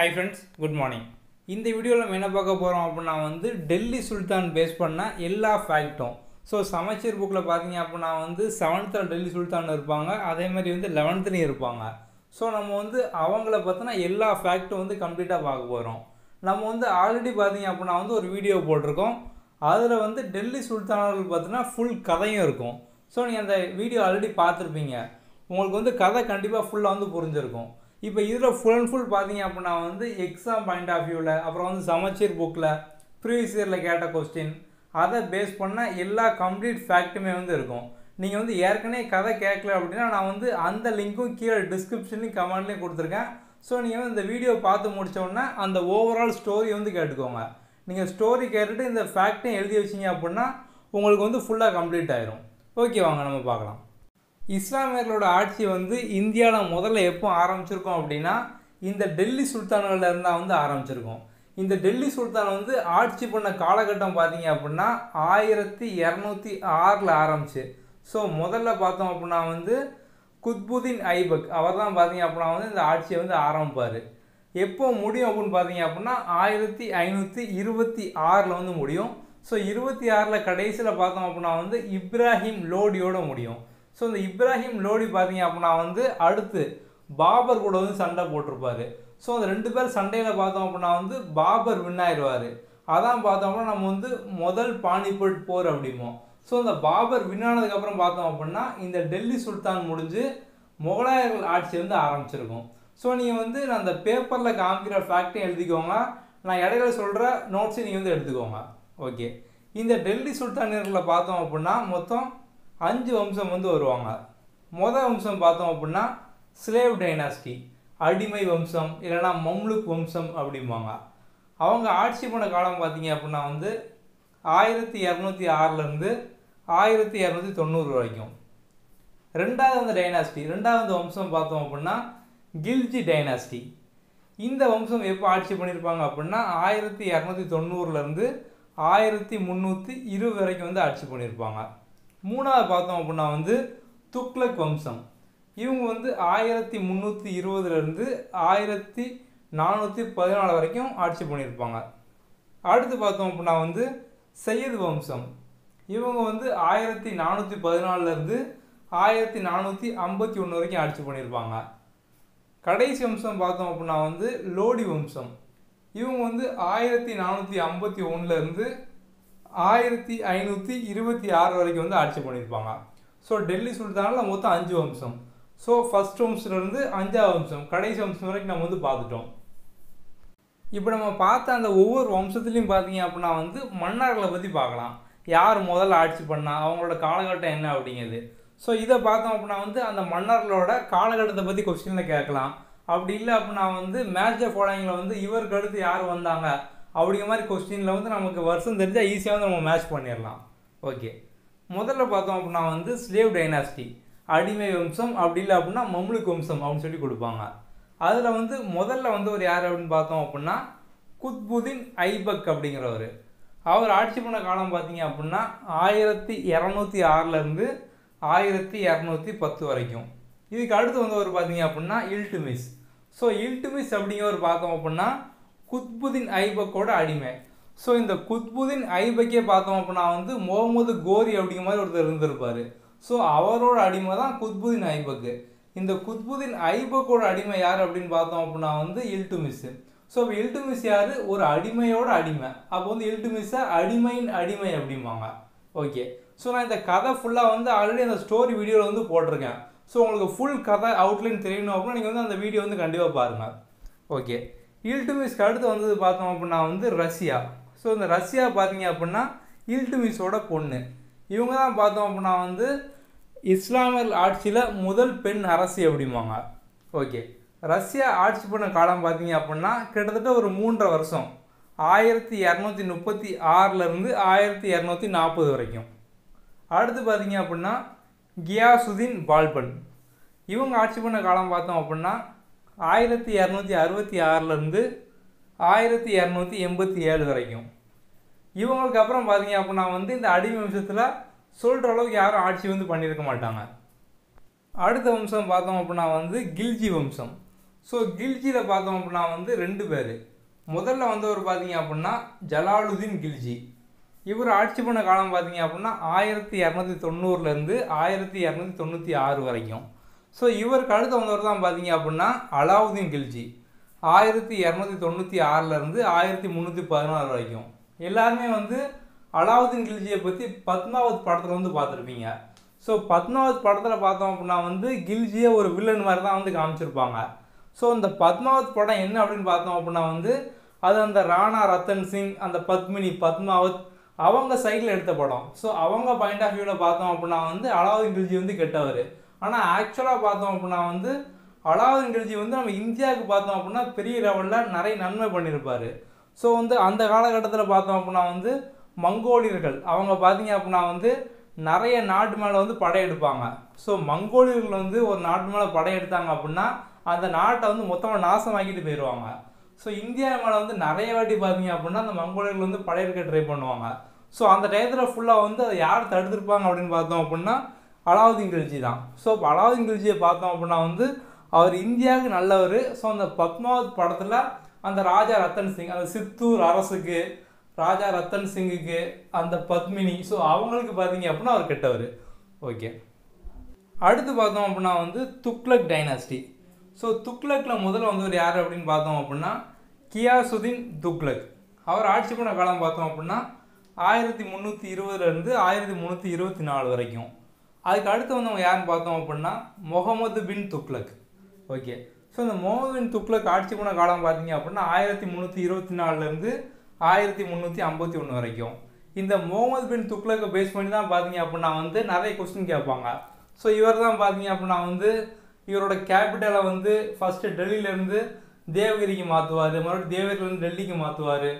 Hi friends good morning இந்த வீடியோவில் நம்ம என்ன பார்க்க போகிறோம் அப்படின்னா வந்து டெல்லி சுல்தான் பேஸ் பண்ண எல்லா ஃபேக்ட்டும் ஸோ சமச்சீர் புக்கில் பார்த்தீங்க அப்படின்னா வந்து செவன்த்தில் டெல்லி சுல்தான் இருப்பாங்க. அதே மாதிரி வந்து லெவன்த்துலேயும் இருப்பாங்க. ஸோ நம்ம வந்து அவங்கள பார்த்தோன்னா எல்லா ஃபேக்ட்டும் வந்து கம்ப்ளீட்டாக பார்க்க போகிறோம் நம்ம வந்து ஆல்ரெடி பார்த்தீங்க அப்படின்னா வந்து ஒரு வீடியோ போட்டிருக்கோம். அதில் வந்து டெல்லி சுல்தானர்கள் பார்த்தீங்கன்னா ஃபுல் கதையும் இருக்கும். ஸோ நீங்கள் அந்த வீடியோ ஆல்ரெடி பார்த்துருப்பீங்க. உங்களுக்கு வந்து கதை கண்டிப்பாக ஃபுல்லாக வந்து புரிஞ்சிருக்கும். இப்போ இதில் ஃபுல் அண்ட் ஃபுல் பார்த்தீங்க அப்படின்னா வந்து எக்ஸாம் பாயிண்ட் ஆஃப் வியூவில் அப்புறம் வந்து சமச்சீர் புக்கில் ப்ரீவியஸ் இயரில் கேட்ட கொஸ்டின் அதை பேஸ் பண்ண எல்லா கம்ப்ளீட் ஃபேக்ட்டுமே வந்து இருக்கும். நீங்கள் வந்து ஏற்கனவே கதை கேட்கல அப்படின்னா நான் வந்து அந்த லிங்க்கும் கீழே டிஸ்கிரிப்ஷன்லையும் கமெண்ட்லேயும் கொடுத்துருக்கேன். ஸோ நீங்கள் வந்து இந்த வீடியோ பார்த்து முடித்தோடனே அந்த ஓவரால் ஸ்டோரி வந்து கேட்டுக்கோங்க. நீங்கள் ஸ்டோரி கேட்டுட்டு இந்த ஃபேக்ட்டையும் எழுதி வச்சிங்க அப்படின்னா உங்களுக்கு வந்து ஃபுல்லாக கம்ப்ளீட் ஆயிரும். ஓகே வாங்க நம்ம பார்க்கலாம். இஸ்லாமியர்களோட ஆட்சி வந்து இந்தியாவில் முதல்ல எப்போ ஆரம்பிச்சிருக்கோம் அப்படின்னா இந்த டெல்லி சுல்தான்கள்ல இருந்தால் வந்து ஆரம்பிச்சிருக்கோம். இந்த டெல்லி சுல்தான் வந்து ஆட்சி பண்ண காலகட்டம் பார்த்தீங்க அப்படின்னா ஆயிரத்தி இரநூத்தி ஆறில் ஆரம்பிச்சு. ஸோ முதல்ல பார்த்தோம் அப்படின்னா வந்து குத்புதீன் ஐபக் அவர் தான் பார்த்தீங்க அப்படின்னா வந்து இந்த ஆட்சியை வந்து ஆரம்பிப்பார். எப்போ முடியும் அப்படின்னு பார்த்தீங்க அப்படின்னா ஆயிரத்தி ஐநூற்றி இருபத்தி ஆறில் வந்து முடியும். ஸோ இருபத்தி ஆறில் கடைசியில் பார்த்தோம் அப்படின்னா வந்து இப்ராஹிம் லோடியோட முடியும். ஸோ இந்த இப்ராஹிம் லோடி பார்த்தீங்க அப்படின்னா வந்து அடுத்து பாபர் கூட வந்து சண்டை போட்டிருப்பாரு. ஸோ அந்த ரெண்டு பேர் சண்டையில் பார்த்தோம் அப்படின்னா வந்து பாபர் வின் ஆயிடுவார் அதான் பார்த்தோம்னா நம்ம வந்து முதல் பானிபட் போர் அப்படிமோ ஸோ இந்த பாபர் வின் ஆனதுக்கப்புறம் பார்த்தோம் அப்படின்னா இந்த டெல்லி சுல்தான் முடிஞ்சு முகலாயர்கள் ஆட்சி வந்து ஆரம்பிச்சிருக்கும். ஸோ நீங்கள் வந்து நான் அந்த பேப்பரில் காமிக்கிற ஃபேக்ட்டையும் எழுதிக்கோங்க. நான் இடையில சொல்கிற நோட்ஸையும் நீங்கள் வந்து எடுத்துக்கோங்க. ஓகே இந்த டெல்லி சுல்தானியர்களை பார்த்தோம் அப்படின்னா மொத்தம் அஞ்சு வம்சம் வந்து வருவாங்க. மொதல் வம்சம் பார்த்தோம் அப்படின்னா ஸ்லேவ் டைனாஸ்டி அடிமை வம்சம் இல்லைனா மம்லுக் வம்சம் அப்படிம்பாங்க அவங்க ஆட்சி பண்ண காலம் பார்த்தீங்க அப்படின்னா வந்து ஆயிரத்தி இரநூத்தி ஆறுலேருந்து ஆயிரத்தி இரநூத்தி தொண்ணூறு வரைக்கும். ரெண்டாவது வந்து டைனாஸ்டி ரெண்டாவது வம்சம் பார்த்தோம் அப்படின்னா கில்ஜி டைனாஸ்டி இந்த வம்சம் எப்போ ஆட்சி பண்ணியிருப்பாங்க அப்படின்னா ஆயிரத்தி இரநூத்தி தொண்ணூறுலேருந்து ஆயிரத்தி முந்நூற்றி இருபது வரைக்கும் வந்து ஆட்சி பண்ணியிருப்பாங்க மூணாவது பார்த்தோம் அப்படின்னா வந்து துக்ளக் வம்சம். இவங்க வந்து ஆயிரத்தி முந்நூற்றி இருபதுலேருந்து ஆயிரத்தி நானூற்றி பதினாலு வரைக்கும் ஆட்சி பண்ணியிருப்பாங்க. அடுத்து பார்த்தோம் அப்படின்னா வந்து சையது வம்சம். இவங்க வந்து ஆயிரத்தி நானூற்றி பதினாலுலேருந்து ஆயிரத்தி நானூற்றி ஐம்பத்தி ஒன்று வரைக்கும் ஆட்சி பண்ணியிருப்பாங்க. கடைசி வம்சம் பார்த்தோம் அப்படின்னா வந்து லோடி வம்சம். இவங்க வந்து ஆயிரத்தி நானூற்றி ஐம்பத்தி ஒன்றுலேருந்து ஆயிரத்தி ஐநூற்றி இருபத்தி ஆறு வரைக்கும் வந்து ஆட்சி பண்ணியிருப்பாங்க. ஸோ டெல்லி சுல்தானில் மொத்தம் அஞ்சு வம்சம். ஸோ ஃபஸ்ட் வம்சத்துலேருந்து அஞ்சாவது வம்சம் கடைசி வம்சம் வரைக்கும் நம்ம வந்து பார்த்துட்டோம். இப்போ நம்ம பார்த்த அந்த ஒவ்வொரு வம்சத்துலேயும் பார்த்தீங்க அப்படின்னா வந்து மன்னர்களை பற்றி பார்க்கலாம். யார் முதல்ல ஆட்சி பண்ணா அவங்களோட காலகட்டம் என்ன அப்படிங்கிறது. ஸோ இதை பார்த்தோம் அப்படின்னா வந்து அந்த மன்னர்களோட காலகட்டத்தை பற்றி கொஸ்டினில் கேட்கலாம். அப்படி இல்லை அப்படின்னா வந்து மேட்ச் ஃபாலோயிங்கில் வந்து இவருக்கு அடுத்து யார் வந்தாங்க? அப்படிங்கிற மாதிரி கொஸ்டினில் வந்து நமக்கு வருஷம் தெரிஞ்சால் ஈஸியாக வந்து நம்ம மேட்ச் பண்ணிடலாம் ஓகே முதல்ல பார்த்தோம் அப்படின்னா வந்து ஸ்லேவ் டைனாஸ்டி அடிமை வம்சம் அப்படி இல்லை அப்படின்னா மம்லுக் வம்சம் அப்படின்னு சொல்லி கொடுப்பாங்க. அதில் வந்து முதல்ல வந்து ஒரு யார் அப்படின்னு பார்த்தோம் அப்படின்னா குத்புதீன் ஐபக் அப்படிங்கிறவர். அவர் ஆட்சி பண்ண காலம் பார்த்தீங்க அப்படின்னா ஆயிரத்தி இரநூத்தி ஆறுலேருந்து ஆயிரத்தி இரநூத்தி பத்து வரைக்கும். இதுக்கு அடுத்து வந்து ஒரு பார்த்தீங்க அப்படின்னா இல்டுமிஸ் ஸோ இல்டுமிஸ் அப்படிங்கிறவர் பார்த்தோம் அப்படின்னா குத்புதீன் ஐபக்கோட அடிமை. ஸோ இந்த குத்புதீன் ஐபக்கே பார்த்தோம் அப்படின்னா வந்து முகமது கோரி அப்படிங்கிற மாதிரி ஒருத்தர் இருந்திருப்பார். ஸோ அவரோட அடிமை தான் குத்புதீன் ஐபக்கு. இந்த குத்புதீன் ஐபக்கோட அடிமை யார் அப்படின்னு பார்த்தோம் அப்படின்னா வந்து இல்டுமிஸ் ஸோ இப்போ இல்டுமிஸ் யார்? ஒரு அடிமையோட அடிமை. அப்போ வந்து இல்டுமிஸை அடிமையின் அடிமை அப்படிம்பாங்க. ஓகே ஸோ நான் இந்த கதை ஃபுல்லாக வந்து ஆல்ரெடி அந்த ஸ்டோரி வீடியோவில் வந்து போட்டிருக்கேன். ஸோ உங்களுக்கு ஃபுல் கதை அவுட்லைன் தெரியணும் அப்படின்னா நீங்கள் வந்து அந்த வீடியோ வந்து கண்டிப்பாக பாருங்கள் ஓகே இல்டுமிஸ்க்கு அடுத்து வந்தது பார்த்தோம் அப்படின்னா வந்து ரஷ்யா. ஸோ இந்த ரஷ்யா பார்த்தீங்க அப்படின்னா இல்டுமிஸோட பொண்ணு. இவங்க தான் பார்த்தோம் அப்படின்னா வந்து இஸ்லாமியர் ஆட்சியில் முதல் பெண் அரசு அப்படிம்பாங்க. ஓகே ரஷ்யா ஆட்சி பண்ண காலம் பார்த்தீங்க அப்படின்னா கிட்டத்தட்ட ஒரு மூன்றரை வருஷம். ஆயிரத்தி இரநூத்தி முப்பத்தி ஆறிலேருந்து ஆயிரத்தி இரநூத்தி நாற்பது வரைக்கும். அடுத்து பார்த்தீங்க அப்படின்னா கியாசுதீன் பால்பன். இவங்க ஆட்சி பண்ண காலம் பார்த்தோம் அப்படின்னா ஆயிரத்தி இரநூத்தி அறுபத்தி ஆறுலேருந்து ஆயிரத்தி இரநூத்தி எண்பத்தி ஏழு வரைக்கும். இவங்களுக்கு அப்புறம் பார்த்தீங்க அப்படின்னா வந்து இந்த அடிமை வம்சத்தில் சொல்கிற அளவுக்கு யாரும் ஆட்சி வந்து பண்ணியிருக்க மாட்டாங்க. அடுத்த வம்சம் பார்த்தோம் அப்படின்னா வந்து கில்ஜி வம்சம். ஸோ கில்ஜியில் பார்த்தோம் அப்படின்னா வந்து ரெண்டு பேர். முதல்ல வந்தவர் பார்த்தீங்க அப்படின்னா ஜலாலுதீன் கில்ஜி. இவர் ஆட்சி பண்ண காலம் பார்த்தீங்க அப்படின்னா ஆயிரத்தி இரநூத்தி தொண்ணூறுலேருந்து ஆயிரத்தி இரநூத்தி தொண்ணூற்றி ஆறு வரைக்கும். ஸோ இவருக்கு அடுத்து வந்தவர் தான் பார்த்தீங்க அப்படின்னா அலாவுதீன் கில்ஜி. ஆயிரத்தி இரநூத்தி தொண்ணூற்றி ஆறிலேருந்து ஆயிரத்தி முந்நூற்றி பதினாறு வரைக்கும். எல்லாருமே வந்து அலாவுதீன் கில்ஜியை பற்றி பத்மாவத் படத்தில் வந்து பார்த்துருப்பீங்க. ஸோ பத்மாவத் படத்தில் பார்த்தோம் அப்படின்னா வந்து கில்ஜியை ஒரு வில்லன் மாதிரி தான் வந்து காமிச்சிருப்பாங்க. ஸோ இந்த பத்மாவத் படம் என்ன அப்படின்னு பார்த்தோம் அப்படின்னா வந்து அது அந்த ராணா ரத்தன் சிங் அந்த பத்மினி பத்மாவத் அவங்க சைடில் எடுத்த படம். ஸோ அவங்க பாயிண்ட் ஆஃப் வியூவில் பார்த்தோம் அப்படின்னா வந்து அலாவுதீன் கில்ஜி வந்து கெட்டவர். ஆனால் ஆக்சுவலாக பார்த்தோம் அப்படின்னா வந்து அலாவுதீன் கில்ஜி வந்து நம்ம இந்தியாவுக்கு பார்த்தோம் அப்படின்னா பெரிய லெவலில் நிறைய நன்மை பண்ணியிருப்பார். ஸோ வந்து அந்த காலகட்டத்தில் பார்த்தோம் அப்படின்னா வந்து மங்கோலியர்கள் அவங்க பார்த்தீங்க அப்படின்னா வந்து நிறைய நாட்டு மேலே வந்து படையெடுப்பாங்க ஸோ மங்கோலியர்கள் வந்து ஒரு நாட்டு மேலே படையெடுத்தாங்க அப்படின்னா அந்த நாட்டை வந்து மொத்தமாக நாசமாக்கிட்டு போயிடுவாங்க ஸோ இந்தியா மேலே வந்து நிறைய வாட்டி பார்த்தீங்க அப்படின்னா அந்த மங்கோலியர்கள் வந்து படையெடுக்க ட்ரை பண்ணுவாங்க. ஸோ அந்த டயத்தில் ஃபுல்லாக வந்து அதை யார் தடுத்திருப்பாங்க அப்படின்னு பார்த்தோம் அப்படின்னா அலாவுதீன் கில்ஜி தான். ஸோ இப்போ அலாவுதீன் கில்ஜியை பார்த்தோம் அப்படின்னா வந்து அவர் இந்தியாவுக்கு நல்லவர். ஸோ அந்த பத்மாவத் படத்தில் அந்த ராஜா ரத்தன் சிங் அந்த சித்தூர் அரசுக்கு ராஜா ரத்தன் சிங்குக்கு அந்த பத்மினி. ஸோ அவங்களுக்கு பார்த்தீங்க அப்படின்னா அவர் கெட்டவர். ஓகே அடுத்து பார்த்தோம் அப்படின்னா வந்து துக்ளக் டைனாஸ்டி. ஸோ துக்ளக்கில் முதல்ல வந்தவர் யார் அப்படின்னு பார்த்தோம் அப்படின்னா கியாசுதீன் துக்ளக். அவர் ஆட்சி பண்ண காலம் பார்த்தோம் அப்படின்னா ஆயிரத்தி முந்நூற்றி இருபதுலேருந்து ஆயிரத்தி முந்நூற்றி இருபத்தி நாலு வரைக்கும். அதுக்கு அடுத்து வந்தவங்க யாருன்னு பார்த்தோம் அப்படின்னா முகமது பின் துக்லக் ஓகே. ஸோ இந்த முகமது பின் துக்லக் ஆட்சி பண்ண காலம் பார்த்தீங்க அப்படின்னா ஆயிரத்தி முந்நூற்றி இருபத்தி நாலுலேருந்து ஆயிரத்தி முந்நூற்றி ஐம்பத்தி ஒன்று வரைக்கும். இந்த முகமது பின் துக்லக்கை பேஸ் பண்ணி தான் பார்த்தீங்க அப்படின்னா வந்து நிறைய கொஸ்டின் கேட்பாங்க. ஸோ இவர் தான் பார்த்தீங்க அப்படின்னா வந்து இவரோட கேபிட்டலை வந்து ஃபஸ்ட்டு டெல்லியிலேருந்து தேவகிரிக்கு மாற்றுவார் மறுபடியும் தேவகிரிலேருந்து டெல்லிக்கு மாற்றுவார்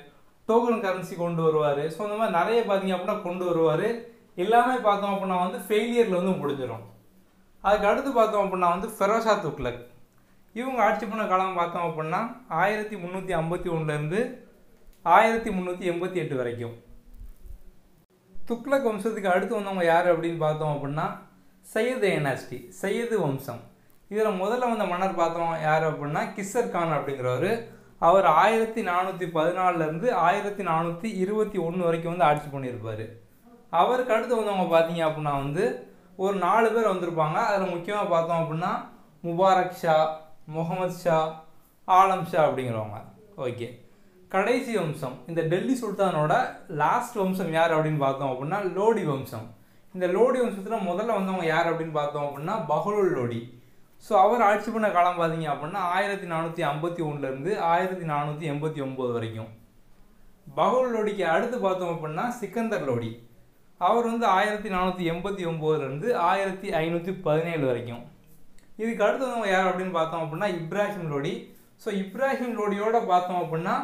டோக்கன் கரன்சி கொண்டு வருவார். ஸோ இந்த மாதிரி நிறைய பார்த்தீங்க அப்படின்னா கொண்டு வருவார். எல்லாமே பார்த்தோம் அப்படின்னா வந்து ஃபெயிலியரில் வந்து முடிஞ்சிடும் அதுக்கு அடுத்து பார்த்தோம் அப்படின்னா வந்து ஃபெரோஷா துக்லக் இவங்க ஆட்சி பண்ண காலம் பார்த்தோம் அப்படின்னா ஆயிரத்தி முந்நூற்றி ஐம்பத்தி ஒன்றுலேருந்து ஆயிரத்தி முந்நூற்றி எண்பத்தி எட்டு வரைக்கும். துக்ளக் வம்சத்துக்கு அடுத்து வந்தவங்க யார் அப்படின்னு பார்த்தோம் அப்படின்னா சையது எனாஸ்டி சையது வம்சம். இதில் முதல்ல வந்த மன்னர் பார்த்தோம் யார் அப்படின்னா கிஸ்ஸர் கான் அப்படிங்கிறவர். அவர் ஆயிரத்தி நானூற்றி பதினாலருந்து ஆயிரத்தி நானூற்றி இருபத்தி ஒன்று வரைக்கும் வந்து ஆட்சி பண்ணியிருப்பார். அவருக்கு அடுத்து வந்தவங்க பார்த்தீங்க அப்படின்னா வந்து ஒரு நாலு பேர் வந்திருப்பாங்க. அதில் முக்கியமாக பார்த்தோம் அப்படின்னா முபாரக் ஷா முகமது ஷா ஆலம் ஷா அப்படிங்கிறவங்க. ஓகே. கடைசி வம்சம். இந்த டெல்லி சுல்தானோட லாஸ்ட் வம்சம் யார் அப்படின்னு பார்த்தோம் அப்படின்னா லோடி வம்சம். இந்த லோடி வம்சத்தில் முதல்ல வந்தவங்க யார் அப்படின்னு பார்த்தோம் அப்படின்னா பஹலுல் லோடி. ஸோ அவர் ஆட்சி பண்ண காலம் பார்த்தீங்க அப்படின்னா ஆயிரத்தி நானூற்றி ஐம்பத்தி ஒன்றுலேருந்து ஆயிரத்தி நானூற்றி எண்பத்தி ஒம்பது வரைக்கும். பஹுல் லோடிக்கு அடுத்து பார்த்தோம் அப்படின்னா சிக்கந்தர் லோடி. அவர் வந்து ஆயிரத்தி நானூற்றி எண்பத்தி ஒம்போதுலேருந்து ஆயிரத்தி ஐநூற்றி பதினேழு வரைக்கும். இதுக்கு அடுத்து நம்ம யார் அப்படின்னு பார்த்தோம் அப்படின்னா இப்ராஹிம் லோடி. ஸோ இப்ராஹிம் லோடியோட பார்த்தோம் அப்படின்னா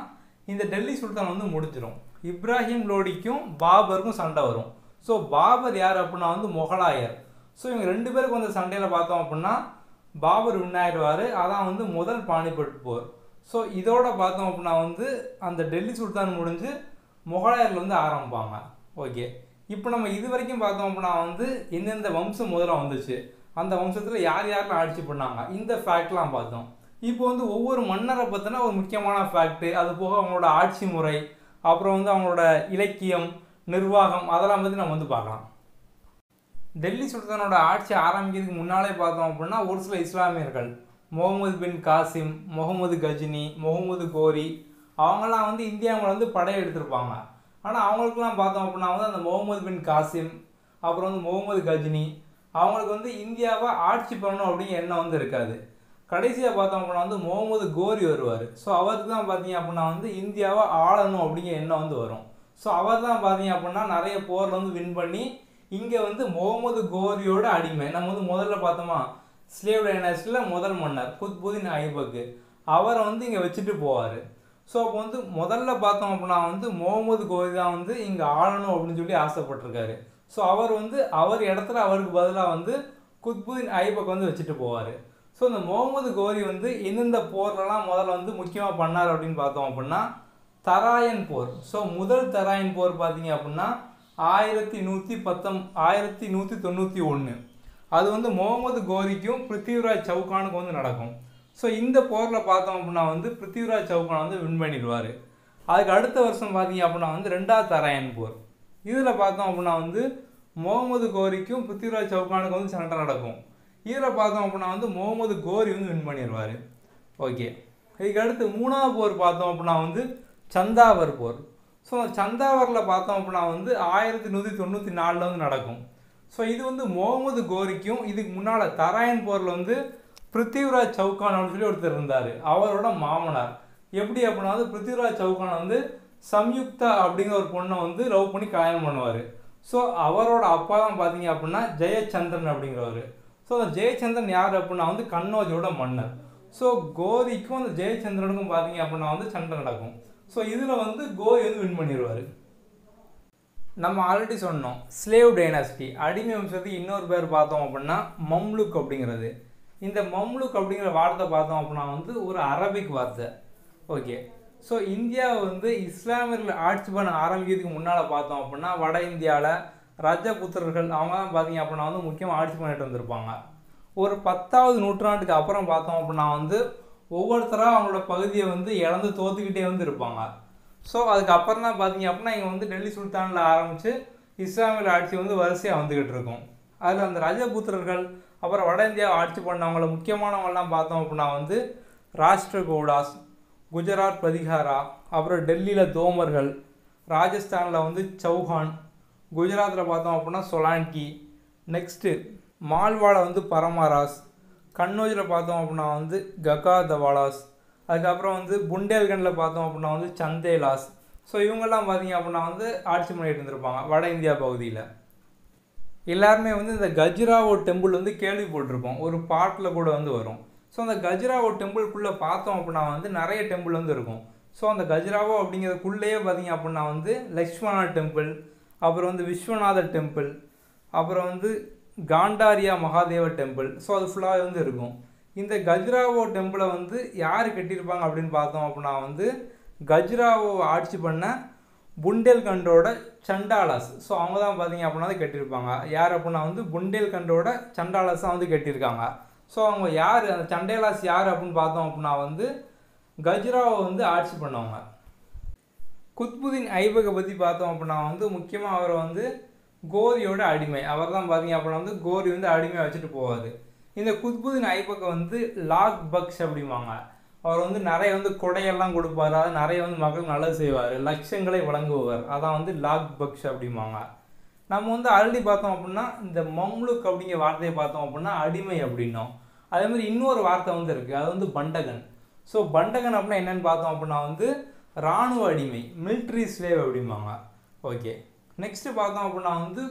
இந்த டெல்லி சுல்தான் வந்து முடிஞ்சிடும் இப்ராஹிம் லோடிக்கும் பாபருக்கும் சண்டை வரும். ஸோ பாபர் யார் அப்படின்னா வந்து முகலாயர். ஸோ இவங்க ரெண்டு பேருக்கு வந்து சண்டையில் பார்த்தோம் அப்படின்னா பாபர் வின் ஆயிடுவார் அதான் வந்து முதல் பாணிப்பட்டு போர். ஸோ இதோட பார்த்தோம் அப்படின்னா வந்து அந்த டெல்லி சுல்தான் முடிஞ்சு மொகலாயரில் வந்து ஆரம்பிப்பாங்க. ஓகே இப்போ நம்ம இது வரைக்கும் பார்த்தோம் அப்படின்னா வந்து எந்தெந்த வம்சம் முதல்ல வந்துச்சு? அந்த வம்சத்தில் யார் யாரெல்லாம் ஆட்சி பண்ணாங்க? இந்த ஃபேக்ட்லாம் பார்த்தோம். இப்போ வந்து ஒவ்வொரு மன்னரை பற்றின ஒரு முக்கியமான ஃபேக்ட்டு அது போக அவங்களோட ஆட்சி முறை அப்புறம் வந்து அவங்களோட இலக்கியம் நிர்வாகம் அதெல்லாம் பற்றி நம்ம வந்து பார்க்கலாம். டெல்லி சுல்தானோட ஆட்சி ஆரம்பிக்கிறதுக்கு முன்னாலே பார்த்தோம் அப்படின்னா ஒரு சில இஸ்லாமியர்கள் முகமது பின் காசிம் முகமது கஜினி முகமது கோரி அவங்களாம் வந்து இந்தியாவில் வந்து படையெடுத்திருப்பாங்க ஆனால் அவங்களுக்குலாம் பார்த்தோம் அப்படின்னா வந்து அந்த முகமது பின் காசிம் அப்புறம் வந்து முகமது கஜினி. அவங்களுக்கு வந்து இந்தியாவை ஆட்சி பண்ணணும் அப்படிங்கிற எண்ணம் வந்து இருக்காது. கடைசியாக பார்த்தோம் அப்படின்னா வந்து முகமது கோரி வருவார். ஸோ அவருக்கு தான் பார்த்தீங்க அப்படின்னா வந்து இந்தியாவை ஆளணும் அப்படிங்கிற எண்ணம் வந்து வரும். ஸோ அவர் தான் பார்த்தீங்க அப்படின்னா நிறைய போரில் வந்து வின் பண்ணி இங்கே வந்து முகமது கோரியோட அடிமை. நம்ம வந்து முதல்ல பார்த்தோமா ஸ்லேவ் டைனாஸ்டியில் முதல் மன்னர் குத்புதீன் ஐபக்கு அவரை வந்து இங்கே வச்சுட்டு போவார். ஸோ அப்போ வந்து முதல்ல பார்த்தோம் அப்படின்னா வந்து முகமது கோரி தான் வந்து இங்கே ஆளணும் அப்படின்னு சொல்லி ஆசைப்பட்டிருக்காரு. ஸோ அவர் வந்து அவர் இடத்துல அவருக்கு பதிலாக வந்து குத்புதீன் ஐபக் வந்து வச்சுட்டு போவார். ஸோ இந்த முகமது கோரி வந்து எந்தெந்த போர்லலாம் முதல்ல வந்து முக்கியமாக பண்ணார் அப்படின்னு பார்த்தோம் அப்படின்னா தராயன் போர். ஸோ முதல் தராயன் போர் பார்த்தீங்க அப்படின்னா ஆயிரத்தி நூற்றி பத்தம் ஆயிரத்தி நூற்றி தொண்ணூற்றி ஒன்று அது வந்து முகமது கோரிக்கும் பிருத்திவிராஜ் சவுகானுக்கும் வந்து நடக்கும். ஸோ இந்த போரில் பார்த்தோம் அப்படின்னா வந்து பிருத்திவிராஜ் சவுகான் வந்து வின் பண்ணிடுவார். அதுக்கு அடுத்த வருஷம் பார்த்தீங்க அப்படின்னா வந்து ரெண்டாவது தராயன் போர். இதில் பார்த்தோம் அப்படின்னா வந்து முகமது கோரிக்கும் பிருத்திவிராஜ் சவுகானுக்கும் வந்து சண்டை நடக்கும். இதில் பார்த்தோம் அப்படின்னா வந்து முகமது கோரி வந்து வின் பண்ணிடுவார். ஓகே. இதுக்கு அடுத்து மூணாவது போர் பார்த்தோம் அப்படின்னா வந்து சந்தாவர் போர். ஸோ சந்தாவரில் பார்த்தோம் அப்படின்னா வந்து ஆயிரத்தி நூற்றி தொண்ணூற்றி நாலில் வந்து நடக்கும். ஸோ இது வந்து முகமது கோரிக்கும் இதுக்கு முன்னால் தராயன் போரில் வந்து பிருத்திவிராஜ் சவுகான் அப்படின்னு சொல்லி ஒருத்தர் இருந்தார். அவரோட மாமனார். எப்படி அப்படின்னா வந்து பிருத்திவிராஜ் சவுகான் வந்து சம்யுக்தா அப்படிங்கிற ஒரு பொண்ணை வந்து லவ் பண்ணி கல்யாணம் பண்ணுவார். ஸோ அவரோட அப்பா தான் பார்த்தீங்க அப்படின்னா ஜெயச்சந்திரன் அப்படிங்கிறவர். ஸோ அந்த ஜெயச்சந்திரன் யார் அப்படின்னா வந்து கண்ணோஜோட மன்னர். ஸோ கோரிக்கும் அந்த ஜெயச்சந்திரனுக்கும் பார்த்தீங்க அப்படின்னா வந்து சண்டை நடக்கும். ஸோ இதில் வந்து கோரி வந்து வின் பண்ணிடுவார் நம்ம ஆல்ரெடி சொன்னோம். ஸ்லேவ் டைனாசிட்டி அடிமை வம்சத்துக்கு இன்னொரு பேர் பார்த்தோம் அப்படின்னா மம்லுக் அப்படிங்கிறது. இந்த மம்லுக் அப்படிங்கிற வார்த்தை பார்த்தோம் அப்படின்னா வந்து ஒரு அரபிக் வார்த்தை. ஓகே. ஸோ இந்தியாவை வந்து இஸ்லாமியர்கள் ஆட்சி பண்ண ஆரம்பிக்கிறதுக்கு முன்னால் பார்த்தோம் அப்படின்னா வட இந்தியாவில் ரஜபுத்திரர்கள் அவங்க தான் பார்த்தீங்க அப்படின்னா வந்து முக்கியமாக ஆட்சி பண்ணிட்டு வந்திருப்பாங்க. ஒரு பத்தாவது நூற்றாண்டுக்கு அப்புறம் பார்த்தோம் அப்படின்னா வந்து ஒவ்வொருத்தராக அவங்களோட பகுதியை வந்து இழந்து தோத்துக்கிட்டே வந்து இருப்பாங்க. ஸோ அதுக்கப்புறம் தான் பார்த்தீங்க அப்படின்னா இங்கே வந்து டெல்லி சுல்தானில் ஆரம்பித்து இஸ்லாமியர் ஆட்சி வந்து வரிசையாக வந்துக்கிட்டு இருக்கும். அதில் அந்த ரஜபுத்திரர்கள் அப்புறம் வட இந்தியாவை ஆட்சி பண்ணவங்கள முக்கியமானவங்கள்லாம் பார்த்தோம் அப்படின்னா வந்து ராஷ்டிரகோடாஸ் குஜராத் பதிகாரா அப்புறம் டெல்லியில் தோமர்கள் ராஜஸ்தானில் வந்து சௌஹான் குஜராத்தில் பார்த்தோம் அப்படின்னா சொலான்கி நெக்ஸ்ட்டு மால்வாவில் வந்து பரமாராஸ் கன்னோஜில் பார்த்தோம் அப்படின்னா வந்து ககா தவாலாஸ் அதுக்கப்புறம் வந்து புண்டேல்கண்டில் பார்த்தோம் அப்படின்னா வந்து சந்தேலாஸ். ஸோ இவங்கெல்லாம் பார்த்தீங்க அப்படின்னா வந்து ஆட்சி பண்ணிகிட்டு இருந்திருப்பாங்க வட இந்தியா பகுதியில். எல்லாருமே வந்து இந்த கஜ்ராவோ டெம்பிள் வந்து கேள்விப்பட்டிருப்போம். ஒரு பாட்டில் கூட வந்து வரும். ஸோ அந்த கஜ்ராவோ டெம்பிள்குள்ளே பார்த்தோம் அப்படின்னா வந்து நிறைய டெம்பிள் வந்து இருக்கும். ஸோ அந்த கஜ்ராவோ அப்படிங்கிறதுக்குள்ளேயே பார்த்தீங்க அப்படின்னா வந்து லக்ஷ்மணா டெம்பிள் அப்புறம் வந்து விஸ்வநாதர் டெம்பிள் அப்புறம் வந்து காண்டாரியா மகாதேவ டெம்பிள் ஸோ அது ஃபுல்லாக வந்து இருக்கும். இந்த கஜ்ராவோ டெம்பிளை வந்து யார் கட்டியிருப்பாங்க அப்படின்னு பார்த்தோம் அப்படின்னா வந்து கஜ்ராவோ ஆட்சி பண்ண புண்டேல்கண்டோட சண்டாலாஸ் ஸோ அவங்க தான் பார்த்தீங்க அப்படின்னா வந்து கட்டியிருப்பாங்க யார் அப்படின்னா வந்து புண்டேல்கண்டோட சண்டாலாஸ் தான் வந்து கட்டியிருக்காங்க ஸோ அவங்க யார்? அந்த சண்டேலாஸ் யார் அப்படின்னு பார்த்தோம் அப்படின்னா வந்து கஜ்ராவை வந்து ஆட்சி பண்ணவங்க. குத்புதீன் ஐபகை பற்றி பார்த்தோம் அப்படின்னா வந்து முக்கியமாக அவரை வந்து கோரியோட அடிமை. அவர் தான் பார்த்தீங்க அப்படின்னா வந்து கோரி வந்து அடிமை வச்சுட்டு போவார். இந்த குத்புதீன் ஐபக்கை வந்து லாக் பக்ஷ் அப்படிம்பாங்க. அவர் வந்து நிறைய வந்து கொடையெல்லாம் கொடுப்பார். அதாவது நிறைய வந்து மக்களுக்கு நல்லது செய்வார். லட்சங்களை வழங்குவார் அதான் வந்து லாக் பக்ஷ் அப்படிம்பாங்க. நம்ம வந்து அருளி பார்த்தோம் அப்படின்னா இந்த மம்லுக் அப்படிங்கிற வார்த்தையை பார்த்தோம் அப்படின்னா அடிமை அப்படின்னோம். அதே மாதிரி இன்னொரு வார்த்தை வந்து இருக்குது அது வந்து பண்டகன். ஸோ பண்டகன் அப்படின்னா என்னென்னு பார்த்தோம் அப்படின்னா வந்து இராணுவ அடிமை மிலிட்ரி ஸ்லேவ் அப்படிம்பாங்க. ஓகே நெக்ஸ்ட்டு பார்த்தோம் அப்படின்னா வந்து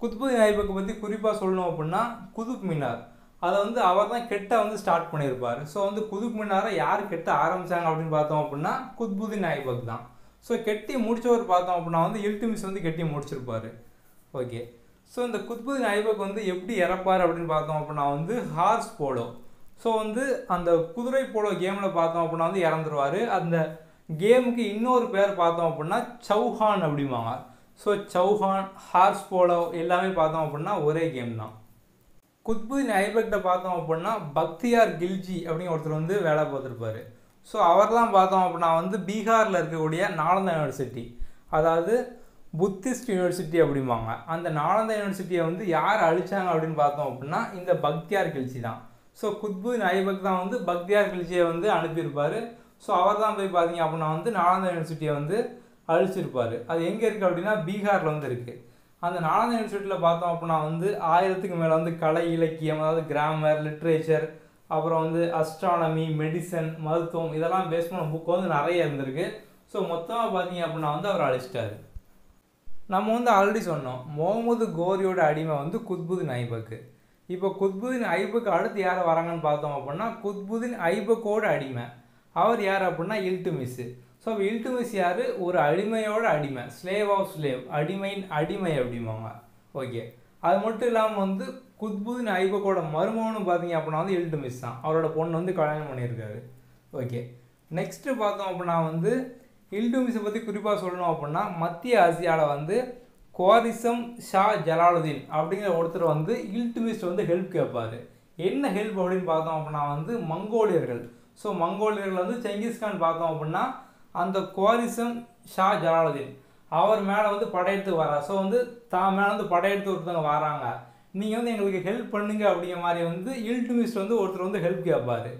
குத்புதீன் ஐபக்கை பற்றி குறிப்பாக சொல்லணும் அப்படின்னா குதுப் மினார். அதை வந்து அவர் தான் கெட்ட வந்து ஸ்டார்ட் பண்ணியிருப்பார் ஸோ வந்து குதுப் மினாரை யார் கெட்ட ஆரம்பித்தாங்க அப்படின்னு பார்த்தோம் அப்படின்னா குத்புதீன் ஐபக் தான். ஸோ கெட்டி முடித்தவர் பார்த்தோம் அப்படின்னா வந்து இல்துமிஸ் வந்து கெட்டி முடிச்சிருப்பார். ஓகே ஸோ இந்த குத்புதீன் ஐபக் வந்து எப்படி இறப்பார் அப்படின்னு பார்த்தோம் அப்படின்னா வந்து ஹார்ஸ் போலோ. ஸோ வந்து அந்த குதிரை போலோ கேமில் பார்த்தோம் அப்படின்னா வந்து இறந்துருவார். அந்த கேமுக்கு இன்னொரு பேர் பார்த்தோம் அப்படின்னா சௌஹான் அப்படிம்பாங்க. ஸோ சௌஹான் ஹார்ஸ் போலோ எல்லாமே பார்த்தோம் அப்படின்னா ஒரே கேம் தான். குத்புதீன் ஐபக்கிட்ட பார்த்தோம் அப்படின்னா பக்தியார் கில்ஜி அப்படின்னு ஒருத்தர் வந்து வேலை பார்த்துருப்பாரு. ஸோ அவர்லாம் பார்த்தோம் அப்படின்னா வந்து பீகாரில் இருக்கக்கூடிய நாலந்தா யூனிவர்சிட்டி அதாவது புத்திஸ்ட் யூனிவர்சிட்டி அப்படிம்பாங்க. அந்த நாலந்தா யூனிவர்சிட்டியை வந்து யார் அழிச்சாங்க அப்படின்னு பார்த்தோம் அப்படின்னா இந்த பக்தியார் கில்ஜி தான். ஸோ குத்புதீன் ஐபக் தான் வந்து பக்தியார் கில்ஜியை வந்து அனுப்பியிருப்பார். ஸோ அவர் தான் போய் பார்த்தீங்க அப்படின்னா வந்து நாலந்தா யூனிவர்சிட்டியை வந்து அழிச்சிருப்பார். அது எங்கே இருக்குது அப்படின்னா பீகாரில் வந்து இருக்குது அந்த நாலந்தா இன்ஸ்டியூட்டில் பார்த்தோம் அப்படின்னா வந்து ஆயிரத்துக்கு மேலே வந்து கலை இலக்கியம் அதாவது கிராமர் லிட்ரேச்சர் அப்புறம் வந்து அஸ்ட்ரானமி மெடிசன் மருத்துவம் இதெல்லாம் பேஸ் பண்ண புக் வந்து நிறைய இருந்திருக்கு. ஸோ மொத்தமாக பார்த்தீங்க அப்படின்னா வந்து அவர் அழிச்சிட்டார். நம்ம வந்து ஆல்ரெடி சொன்னோம் முகமது கோரியோட அடிமை வந்து குத்புதீன் ஐபக்கு. இப்போ குத்புதீன் ஐபக்கு அடுத்து யார் வராங்கன்னு பார்த்தோம் அப்படின்னா குத்புதீன் ஐபக்கோட அடிமை. அவர் யார் அப்படின்னா இல்டுமிஸு ஸோ இல்டுமிஸ் யார் ஒரு அடிமையோட அடிமை ஸ்லேவ் ஆஃப் ஸ்லேவ் அடிமையின் அடிமை அப்படிம்பாங்க. ஓகே அது மட்டும் இல்லாமல் வந்து குத்புதின் ஐபக்கோட மருமகனு பார்த்தீங்க அப்படின்னா வந்து இல்டுமிஸ் தான். அவரோட பொண்ணு வந்து கல்யாணம் பண்ணியிருக்காரு. ஓகே நெக்ஸ்ட்டு பார்த்தோம் அப்படின்னா வந்து இல்டுமிஸை பற்றி குறிப்பாக சொல்லணும் அப்படின்னா மத்திய ஆசியாவில் வந்து கோரிசம் ஷா ஜலாலுதீன் அப்படிங்கிற ஒருத்தர் வந்து இல்டுமிஸ்ட் வந்து ஹெல்ப் கேட்பார். என்ன ஹெல்ப் அப்படின்னு பார்த்தோம் அப்படின்னா வந்து மங்கோலியர்கள். ஸோ மங்கோலியர்கள் வந்து செங்கிஸ்கான் பார்த்தோம் அப்படின்னா அந்த கோரிசம் ஷா ஜலாலுதீன். அவர் மேலே வந்து படையெடுத்து வரா ஸோ வந்து தான் மேலே வந்து படையெடுத்து ஒருத்தவங்க வராங்க. நீங்கள் வந்து எங்களுக்கு ஹெல்ப் பண்ணுங்க அப்படிங்கிற மாதிரி வந்து இல்டுமிஸ் வந்து ஒருத்தர் வந்து ஹெல்ப் கேட்பார்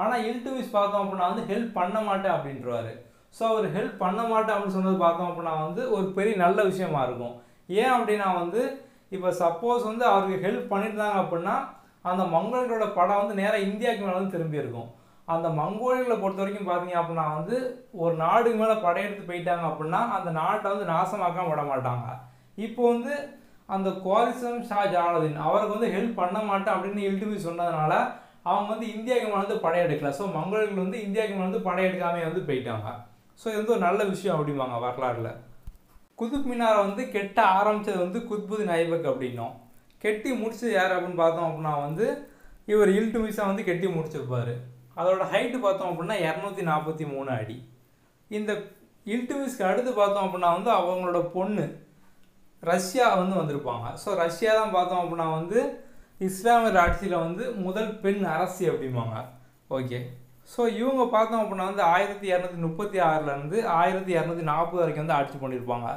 ஆனால் இல்டுமிஸ் பார்த்தோம் அப்படின்னா வந்து ஹெல்ப் பண்ண மாட்டேன் அப்படின்றவாரு. ஸோ அவர் ஹெல்ப் பண்ண மாட்டேன் அப்படின்னு சொன்னது பார்த்தோம் அப்படின்னா வந்து ஒரு பெரிய நல்ல விஷயமா இருக்கும். ஏன் அப்படின்னா வந்து இப்போ சப்போஸ் வந்து அவருக்கு ஹெல்ப் பண்ணியிருந்தாங்க அப்படின்னா அந்த மங்களோட படம் வந்து நேராக இந்தியாவுக்கு மேலே வந்து திரும்பி இருக்கும். அந்த மங்கோலியர்களை பொறுத்த வரைக்கும் பார்த்தீங்க அப்படின்னா வந்து ஒரு நாடுக்கு மேலே படையெடுத்து போயிட்டாங்க அப்படின்னா அந்த நாட்டை வந்து நாசமாக்காமல் விட மாட்டாங்க. இப்போ வந்து அந்த குவாரிசம் ஷா ஜாலதீன் அவருக்கு வந்து ஹெல்ப் பண்ண மாட்டேன் அப்படின்னு இல்டுமி சொன்னதுனால அவங்க வந்து இந்தியாவுக்கு மேலே வந்து படையெடுக்கல. ஸோ மங்கோலியர்கள் வந்து இந்தியாவுக்கு மேலே வந்து படையெடுக்காமே வந்து போயிட்டாங்க. ஸோ இது வந்து ஒரு நல்ல விஷயம் அப்படிம்பாங்க வரலாறுல. குதுப் மினாரை வந்து கெட்ட ஆரம்பித்தது வந்து குத்புதீன் ஐபக் அப்படின்னோம். கெட்டி முடிச்சது யார் அப்படின்னு பார்த்தோம் அப்படின்னா வந்து இவர் இல்டுமிஸா வந்து கெட்டி முடிச்சிருப்பார். அதோட ஹைட்டு பார்த்தோம் அப்படின்னா இரநூத்தி நாற்பத்தி மூணு அடி. இந்த இல்டுமிஸ்க்கு அடுத்து பார்த்தோம் அப்படின்னா வந்து அவங்களோட பொண்ணு ரஷ்யா வந்து வந்திருப்பாங்க. ஸோ ரஷ்யா தான் பார்த்தோம் அப்படின்னா வந்து இஸ்லாமியர் ஆட்சியில் வந்து முதல் பெண் அரசி அப்படிம்பாங்க. ஓகே ஸோ இவங்க பார்த்தோம் அப்படின்னா வந்து ஆயிரத்தி இரநூத்தி முப்பத்தி ஆறுலேருந்து ஆயிரத்தி இரநூத்தி நாற்பது வரைக்கும் வந்து ஆட்சி பண்ணியிருப்பாங்க.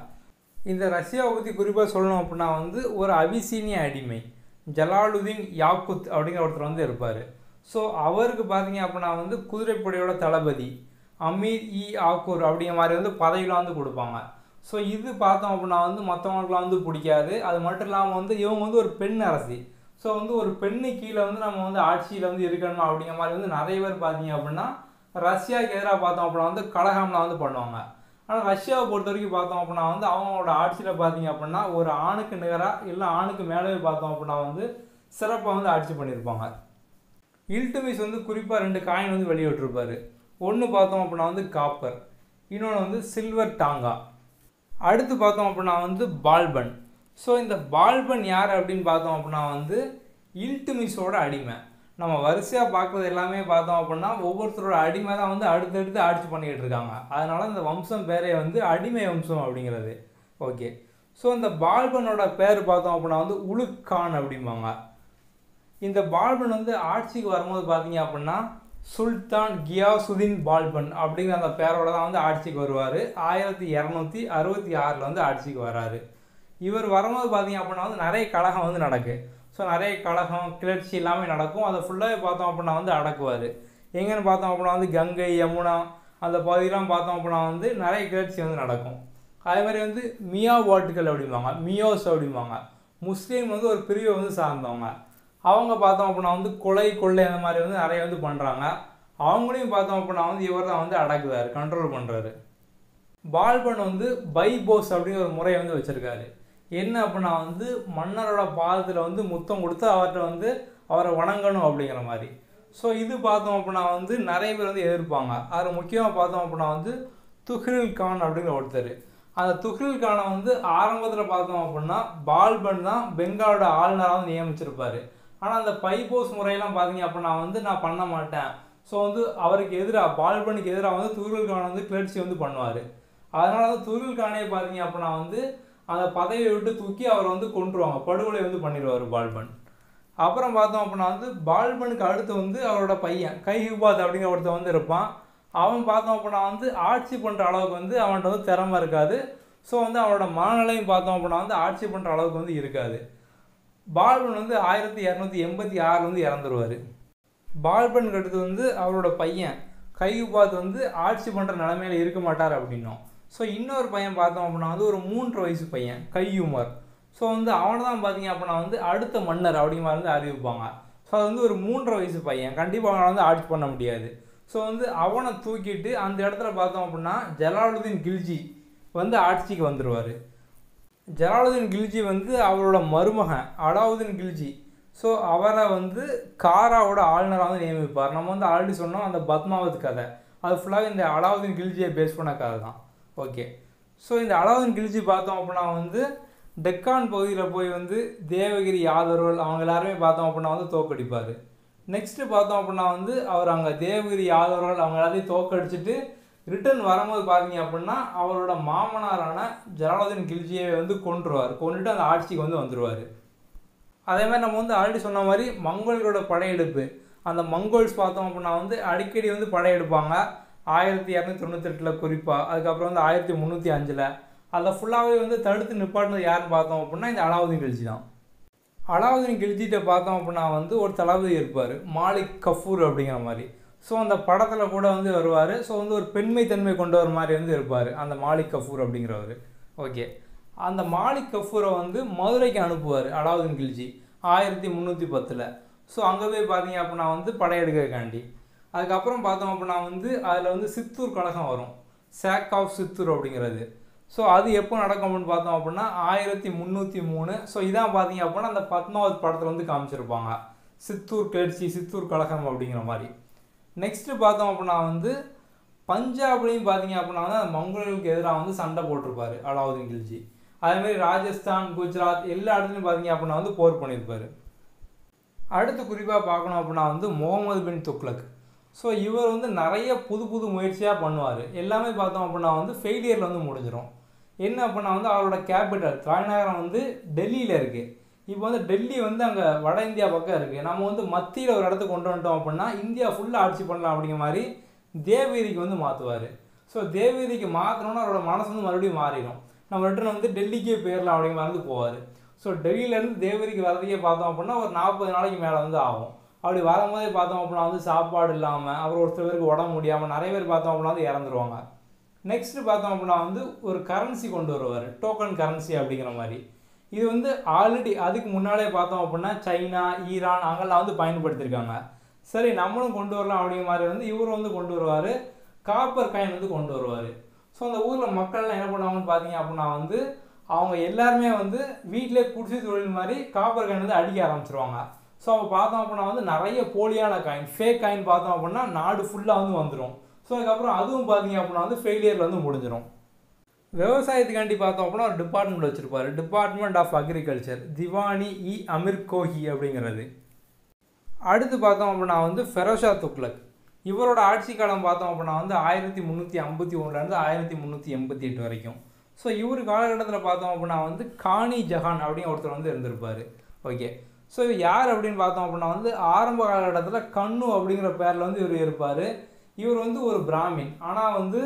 இந்த ரஷ்யாவை பற்றி குறிப்பாக சொல்லணும் அப்படின்னா வந்து ஒரு அபிசீனிய அடிமை ஜலாலுதீன் யாக்குத் அப்படிங்கிற ஒருத்தர் வந்து இருப்பார். ஸோ அவருக்கு பார்த்தீங்க அப்படின்னா வந்து குதிரைப்படையோட தளபதி அமீர் இ ஆக்கூர் அப்படிங்கிற மாதிரி வந்து பதவியெலாம் வந்து கொடுப்பாங்க. ஸோ இது பார்த்தோம் அப்படின்னா வந்து மற்றவங்களுக்குலாம் வந்து பிடிக்காது. அது மட்டும் இல்லாமல் வந்து இவங்க வந்து ஒரு பெண் அரசி. ஸோ வந்து ஒரு பெண்ணு கீழே வந்து நம்ம வந்து ஆட்சியில் வந்து இருக்கணும் அப்படிங்கிற மாதிரி வந்து நிறைய பேர் பார்த்தீங்க அப்படின்னா ரஷ்யாவுக்கு எதிராக பார்த்தோம் அப்படின்னா வந்து கலகம்லாம் வந்து பண்ணுவாங்க. ஆனால் ரஷ்யாவை பொறுத்த வரைக்கும் பார்த்தோம் அப்படின்னா வந்து அவங்களோட ஆட்சியில் பார்த்தீங்க அப்படின்னா ஒரு ஆணுக்கு நிகராக இல்லை ஆணுக்கு மேலே பார்த்தோம் அப்படின்னா வந்து சிறப்பாக வந்து ஆட்சி பண்ணியிருப்பாங்க. இல்டுமிஸ் வந்து குறிப்பாக ரெண்டு காயின் வந்து வெளியிட்டிருப்பார். ஒன்று பார்த்தோம் அப்படின்னா வந்து காப்பர் இன்னொன்று வந்து சில்வர் டாங்கா. அடுத்து பார்த்தோம் அப்படின்னா வந்து பால்பன். ஸோ இந்த பால்பன் யார் அப்படின்னு பார்த்தோம் அப்படின்னா வந்து இல்டுமிஸோட அடிமை. நம்ம வரிசையாக பார்க்குறது எல்லாமே பார்த்தோம் அப்படின்னா ஒவ்வொருத்தரோட அடிமை தான் வந்து அடுத்தடுத்து ஆட்சி பண்ணிக்கிட்டு இருக்காங்க. அதனால் இந்த வம்சம் பேரே வந்து அடிமை வம்சம் அப்படிங்கிறது. ஓகே ஸோ இந்த பால்பனோட பேர் பார்த்தோம் அப்படின்னா வந்து உலுக்கான் அப்படிம்பாங்க. இந்த பால்பன் வந்து ஆட்சிக்கு வரும்போது பார்த்தீங்க அப்படின்னா சுல்தான் கியாசுதீன் பால்பன் அப்படிங்கிற அந்த பேரோட தான் வந்து ஆட்சிக்கு வருவார். ஆயிரத்தி இரநூத்தி அறுபத்தி ஆறில் வந்து ஆட்சிக்கு வராரு. இவர் வரும்போது பார்த்தீங்க அப்படின்னா வந்து நிறைய கழகம் வந்து நடக்கு. ஸோ நிறைய கழகம் கிளர்ச்சி எல்லாமே நடக்கும். அதை ஃபுல்லாகவே பார்த்தோம் அப்படின்னா வந்து அடக்குவார். எங்கேன்னு பார்த்தோம் அப்படின்னா வந்து கங்கை யமுனா அந்த பகுதியெலாம் பார்த்தோம் அப்படின்னா வந்து நிறைய கிளர்ச்சி வந்து நடக்கும். அதே மாதிரி வந்து மியா வாட்டுகள் அப்படிம்பாங்க. மியோஸ் அப்படிம்பாங்க. முஸ்லீம் வந்து ஒரு பிரிவை வந்து சார்ந்தவங்க. அவங்க பார்த்தோம் அப்படின்னா வந்து கொலை கொள்ளை அந்த மாதிரி வந்து நிறைய வந்து பண்ணுறாங்க அவங்களையும் பார்த்தோம் அப்படின்னா வந்து இவர் தான் வந்து அடக்குவார் கண்ட்ரோல் பண்ணுறாரு பால்பன் வந்து பைபோஸ் அப்படிங்கிற ஒரு முறையை வந்து வச்சுருக்காரு. என்ன அப்படின்னா வந்து மன்னரோட பாதத்தில் வந்து முத்தம் கொடுத்து அவர்கிட்ட வந்து அவரை வணங்கணும் அப்படிங்கிற மாதிரி. ஸோ இது பார்த்தோம் அப்படின்னா வந்து நிறைய பேர் வந்து எதிர்ப்பாங்க. அதில் முக்கியமாக பார்த்தோம் அப்படின்னா வந்து துஹ்ரில் கான் அப்படிங்கிற ஒருத்தர். அந்த துஹ்ரில் கானை வந்து ஆரம்பத்தில் பார்த்தோம் அப்படின்னா பால்பன் தான் பெங்காலோட ஆளுநராக வந்து நியமிச்சிருப்பாரு. ஆனால் அந்த பைபோஸ் முறையெல்லாம் பார்த்தீங்க அப்படின்னா வந்து நான் பண்ண மாட்டேன். ஸோ வந்து அவருக்கு எதிராக பால்பனுக்கு எதிராக வந்து துருல் கான் வந்து கிளர்ச்சி வந்து பண்ணுவார். அதனால் வந்து துருல் கானே பார்த்தீங்க அப்படின்னா வந்து அந்த பதவியை விட்டு தூக்கி அவரை வந்து கொண்டுருவாங்க படுகொலை வந்து பண்ணிடுவார் பால்பன். அப்புறம் பார்த்தோம் அப்படின்னா வந்து பால்பனுக்கு அடுத்து வந்து அவரோட பையன் கைஹிபாத் அப்படிங்கிற ஒருத்தன் வந்து இருப்பான். அவன் பார்த்தோம் அப்படின்னா வந்து ஆட்சி பண்ணுற அளவுக்கு வந்து அவன்கிட்ட வந்து திறமை இருக்காது. ஸோ வந்து அவனோட மனநிலையும் பார்த்தோம் அப்படின்னா வந்து ஆட்சி பண்ணுற அளவுக்கு வந்து இருக்காது. பால்பன் வந்து ஆயிரத்தி இரநூத்தி எண்பத்தி ஆறில் வந்து இறந்துருவார். பால்பனுக்கு அடுத்து வந்து அவரோட பையன் கையுபாத் வந்து ஆட்சி பண்ணுற நிலமையில இருக்க மாட்டார் அப்படின்னோம். ஸோ இன்னொரு பையன் பார்த்தோம் அப்படின்னா வந்து ஒரு மூன்று வயசு பையன் கையுமர். ஸோ வந்து அவனை தான் பார்த்தீங்க அப்படின்னா வந்து அடுத்த மன்னர் அப்படிங்கிற வந்து அறிவிப்பாங்க. ஸோ அது வந்து ஒரு மூன்றரை வயசு பையன். கண்டிப்பாக அவனை வந்து ஆட்சி பண்ண முடியாது. ஸோ வந்து அவனை தூக்கிட்டு அந்த இடத்துல பார்த்தோம் அப்படின்னா ஜலாலுதீன் கில்ஜி வந்து ஆட்சிக்கு வந்துடுவார் ஜலாலுதீன் கில்ஜி வந்து அவரோட மருமகன் அலாவுதீன் கில்ஜி. ஸோ அவரை வந்து காராவோட ஆளுநராக வந்து நியமிப்பார். நம்ம வந்து ஆல்ரெடி சொன்னோம் அந்த பத்மாவத் கதை. அது ஃபுல்லாக இந்த அலாவுதீன் கில்ஜியை பேஸ் பண்ண கதை தான். ஓகே ஸோ இந்த அலாவுதீன் கில்ஜி பார்த்தோம் அப்படின்னா வந்து டெக்கான் பகுதியில் போய் வந்து தேவகிரி யாதவர்கள் அவங்க எல்லாருமே பார்த்தோம் அப்படின்னா வந்து தோக்கடிப்பார் நெக்ஸ்ட்டு பார்த்தோம் அப்படின்னா வந்து அவர் அங்கே தேவகிரி யாதவர்கள் அவங்க எல்லாத்தையும் தோக்கடிச்சிட்டு ரிட்டர்ன் வரும்போது பார்த்தீங்க அப்படின்னா அவரோட மாமனாரான ஜலாலுதீன் கில்ஜியை வந்து கொன்றுவார். கொண்டுட்டு அந்த ஆட்சிக்கு வந்து வந்துடுவார் அதே மாதிரி நம்ம வந்து ஆல்ரெடி சொன்ன மாதிரி மங்கோல்களோட படையெடுப்பு. அந்த மங்கோல்ஸ் பார்த்தோம் அப்படின்னா வந்து அடிக்கடி வந்து படையெடுப்பாங்க. ஆயிரத்தி இரநூத்தி தொண்ணூத்தெட்டில் குறிப்பாக அதுக்கப்புறம் வந்து ஆயிரத்தி முந்நூற்றி அஞ்சில். அதில் ஃபுல்லாகவே வந்து தடுத்து நிப்பாட்டினது யாருன்னு பார்த்தோம் அப்படின்னா இந்த அலாவுதீன் கில்ஜி தான். அலாவுதீன் கில்ஜிகிட்ட பார்த்தோம் அப்படின்னா வந்து ஒரு தளபதி இருப்பார். மாலிக் கஃபூர் அப்படிங்கிற மாதிரி. ஸோ அந்த படத்தில் கூட வந்து வருவார். ஸோ வந்து ஒரு பெண்மை தன்மை கொண்ட ஒரு மாதிரி வந்து இருப்பார். அந்த மாலிக் கஃபூர் அப்படிங்கிறவர். ஓகே அந்த மாலிக் கஃபூரை வந்து மதுரைக்கு அனுப்புவார் அலாவுதீன் கில்ஜி ஆயிரத்தி முந்நூற்றி பத்தில். ஸோ அங்கே போய் பார்த்தீங்க அப்படின்னா வந்து படையெடுக்கிறக்காண்டி அதுக்கப்புறம் பார்த்தோம் அப்படின்னா வந்து அதில் வந்து சித்தூர் கழகம் வரும். சேக் ஆஃப் சித்தூர் அப்படிங்கிறது. ஸோ அது எப்போ நடக்கும் அப்படின்னு பார்த்தோம் அப்படின்னா ஆயிரத்தி முந்நூற்றி மூணு. ஸோ இதான் பார்த்தீங்க அப்படின்னா அந்த பத்மாவது படத்தில் வந்து காமிச்சிருப்பாங்க. சித்தூர் கிளர்ச்சி சித்தூர் கழகம் அப்படிங்கிற மாதிரி. நெக்ஸ்ட்டு பார்த்தோம் அப்படின்னா வந்து பஞ்சாப்லேயும் பார்த்தீங்க அப்படின்னா வந்து அந்த மங்கோலியர்களுக்கு எதிராக வந்து சண்டை போட்டிருப்பாரு அலாவுதீன் கில்ஜி. அதேமாதிரி ராஜஸ்தான் குஜராத் எல்லா இடத்துலையும் பார்த்தீங்க அப்படின்னா வந்து போர் பண்ணியிருப்பார். அடுத்து குறிப்பாக பார்க்கணும் அப்படின்னா வந்து முகமது பின் துக்ளக். ஸோ இவர் வந்து நிறைய புது புது முயற்சியாக பண்ணுவார். எல்லாமே பார்த்தோம் அப்படின்னா வந்து ஃபெயிலியரில் வந்து முடிஞ்சிடும் என்ன அப்படின்னா வந்து அவரோட கேபிட்டல் தலைநகரம் வந்து டெல்லியில் இருக்குது இப்போ வந்து டெல்லி வந்து அங்கே வட இந்தியா பக்கம் இருக்குது நம்ம வந்து மத்தியில் ஒரு இடத்துக்கு கொண்டு வந்துட்டோம் அப்படின்னா இந்தியா ஃபுல்லாக ஆட்சி பண்ணலாம் அப்படிங்கிற மாதிரி தேவீதிக்கு வந்து மாற்றுவார் ஸோ தேவீதிக்கு மாற்றணும்னா அவரோட மனசு வந்து மறுபடியும் மாறிடும். நம்ம ரிட்டர்ன் வந்து டெல்லிக்கே போயிடலாம் அப்படிங்கிற மாதிரி போவார். ஸோ டெல்லியிலேருந்து தேவதிக்கு வரதுக்கே பார்த்தோம் அப்படின்னா ஒரு நாற்பது நாளைக்கு மேலே வந்து ஆகும். அப்படி வரும்போதே பார்த்தோம் அப்படின்னா வந்து சாப்பாடு இல்லாமல் அப்புறம் ஒரு சில பேருக்கு உடம்பு முடியாமல் நிறைய பேர் பார்த்தோம் அப்படின்னா வந்து இறந்துருவாங்க. நெக்ஸ்ட்டு பார்த்தோம் அப்படின்னா வந்து ஒரு கரன்சி கொண்டு வருவார். டோக்கன் கரன்சி அப்படிங்கிற மாதிரி. இது வந்து ஆல்ரெடி அதுக்கு முன்னாலே பார்த்தோம் அப்படின்னா சைனா ஈரான் அங்கெல்லாம் வந்து பயன்படுத்தியிருக்காங்க. சரி நம்மளும் கொண்டு வரலாம் அப்படிங்கிற மாதிரி வந்து இவரும் வந்து கொண்டு வருவார். காப்பர் காயின் வந்து கொண்டு வருவார். ஸோ அந்த ஊரில் மக்கள்லாம் என்ன பண்ணுவாங்கன்னு பார்த்தீங்க அப்படின்னா வந்து அவங்க எல்லாருமே வந்து வீட்டிலே குடிசை தொழில் மாதிரி காப்பர் காயின் வந்து அடிக்க ஆரம்பிச்சிருவாங்க. ஸோ அவங்க பார்த்தோம் அப்படின்னா வந்து நிறைய போலியான காயின் ஃபேக் காயின் பார்த்தோம் அப்படின்னா நாடு ஃபுல்லாக வந்து வந்துடும் ஸோ அதுக்கப்புறம் அதுவும் பார்த்தீங்க அப்படின்னா வந்து ஃபெயிலியரில் வந்து முடிஞ்சிடும் விவசாயத்துக்காண்டி பார்த்தோம் அப்படின்னா ஒரு டிபார்ட்மெண்ட் வச்சுருப்பார். Department of agriculture Diwani i. Amir Kohi அப்படிங்கிறது. அடுத்து பார்த்தோம் அப்படின்னா வந்து ஃபெரோஷா துக்லக் இவரோட ஆட்சி காலம் பார்த்தோம் அப்படின்னா வந்து ஆயிரத்தி முந்நூற்றி ஐம்பத்தி ஒன்றுலேருந்து ஆயிரத்தி முந்நூற்றி எண்பத்தி எட்டு வரைக்கும். ஸோ இவர் காலகட்டத்தில் பார்த்தோம் அப்படின்னா வந்து காணி ஜஹான் அப்படின்னு ஒருத்தர் வந்து இருந்திருப்பார். ஓகே ஸோ இவர் யார் அப்படின்னு பார்த்தோம் அப்படின்னா வந்து ஆரம்ப காலகட்டத்தில் கண்ணு அப்படிங்கிற பேரில் வந்து இவர் இருப்பார். இவர் வந்து ஒரு பிராமின். ஆனால் வந்து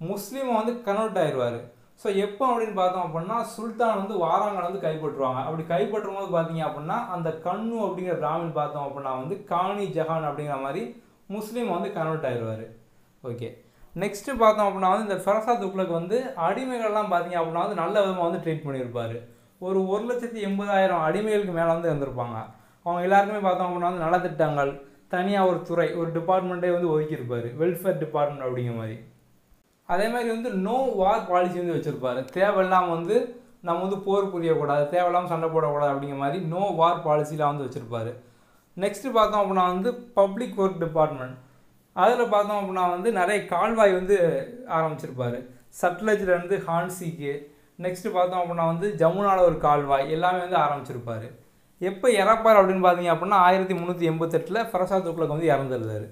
முஸ்லீமை வந்து கன்வெர்ட் ஆயிடுவார் ஸோ எப்போ அப்படின்னு பார்த்தோம் அப்படின்னா சுல்தான் வந்து வாராங்களை வந்து கைப்பற்றுவாங்க. அப்படி கைப்பற்றும் போது பார்த்தீங்க அப்படின்னா அந்த கண்ணு அப்படிங்கிற பிராமின் பார்த்தோம் அப்படின்னா வந்து காணி ஜஹான் அப்படிங்கிற மாதிரி முஸ்லீம் வந்து கன்வெர்ட் ஆயிடுவார் ஓகே நெக்ஸ்ட்டு பார்த்தோம் அப்படின்னா வந்து இந்த ஃபரசா துக்ளக் வந்து அடிமைகள்லாம் பார்த்தீங்க அப்படின்னா வந்து நல்ல விதமாக வந்து ட்ரீட் பண்ணியிருப்பார். ஒரு ஒரு லட்சத்தி எண்பதாயிரம் அடிமைகளுக்கு மேலே வந்து இருந்திருப்பாங்க. அவங்க எல்லாருக்குமே பார்த்தோம் அப்படின்னா வந்து நலத்திட்டங்கள் தனியாக ஒரு துறை ஒரு டிபார்ட்மெண்ட்டே வந்து ஒதுக்கியிருப்பார். வெல்ஃபேர் டிபார்ட்மெண்ட் அப்படிங்கிற மாதிரி. அதே மாதிரி வந்து நோ வார் பாலிசி வந்து வச்சுருப்பாரு. தேவையில்லாமல் வந்து நம்ம வந்து போர் புரியக்கூடாது தேவையில்லாமல் சண்டை போடக்கூடாது அப்படிங்கிற மாதிரி நோ வார் பாலிசிலாம் வந்து வச்சுருப்பாரு. நெக்ஸ்ட்டு பார்த்தோம் அப்படின்னா வந்து பப்ளிக் ஒர்க் டிபார்ட்மெண்ட் அதில் பார்த்தோம் அப்படின்னா வந்து நிறைய கால்வாய் வந்து ஆரம்பிச்சிருப்பார். சட்லஜ்லேருந்து ஹான்சிக்கு. நெக்ஸ்ட்டு பார்த்தோம் அப்படின்னா வந்து ஜமுனாவில் ஒரு கால்வாய் எல்லாமே வந்து ஆரம்பிச்சிருப்பார். எப்போ இறப்பார் அப்படின்னு பார்த்தீங்க அப்படின்னா ஆயிரத்தி முந்நூற்றி எண்பத்தெட்டில் ஃபரசா துக்ளக் வந்து இறந்துருந்தார்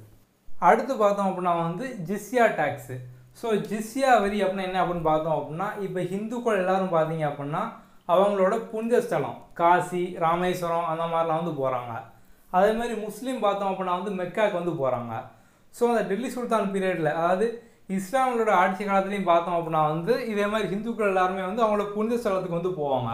அடுத்து பார்த்தோம் அப்படின்னா வந்து ஜிஸ்யா டேக்ஸு ஸோ ஜிஸ்யா வரி அப்படின்னா என்ன அப்படின்னு பார்த்தோம் அப்படின்னா இப்போ ஹிந்துக்கள் எல்லோரும் பார்த்தீங்க அப்படின்னா அவங்களோட புனித ஸ்தலம் காசி ராமேஸ்வரம் அந்த மாதிரிலாம் வந்து போகிறாங்க அதே மாதிரி முஸ்லீம் பார்த்தோம் அப்படின்னா வந்து மெக்காக்கு வந்து போகிறாங்க ஸோ அந்த டெல்லி சுல்தான் பீரியடில் அதாவது இஸ்லாமியோட ஆட்சி காலத்துலேயும் பார்த்தோம் அப்படின்னா வந்து இதே மாதிரி ஹிந்துக்கள் எல்லாருமே வந்து அவங்களோட புனித ஸ்தலத்துக்கு வந்து போவாங்க.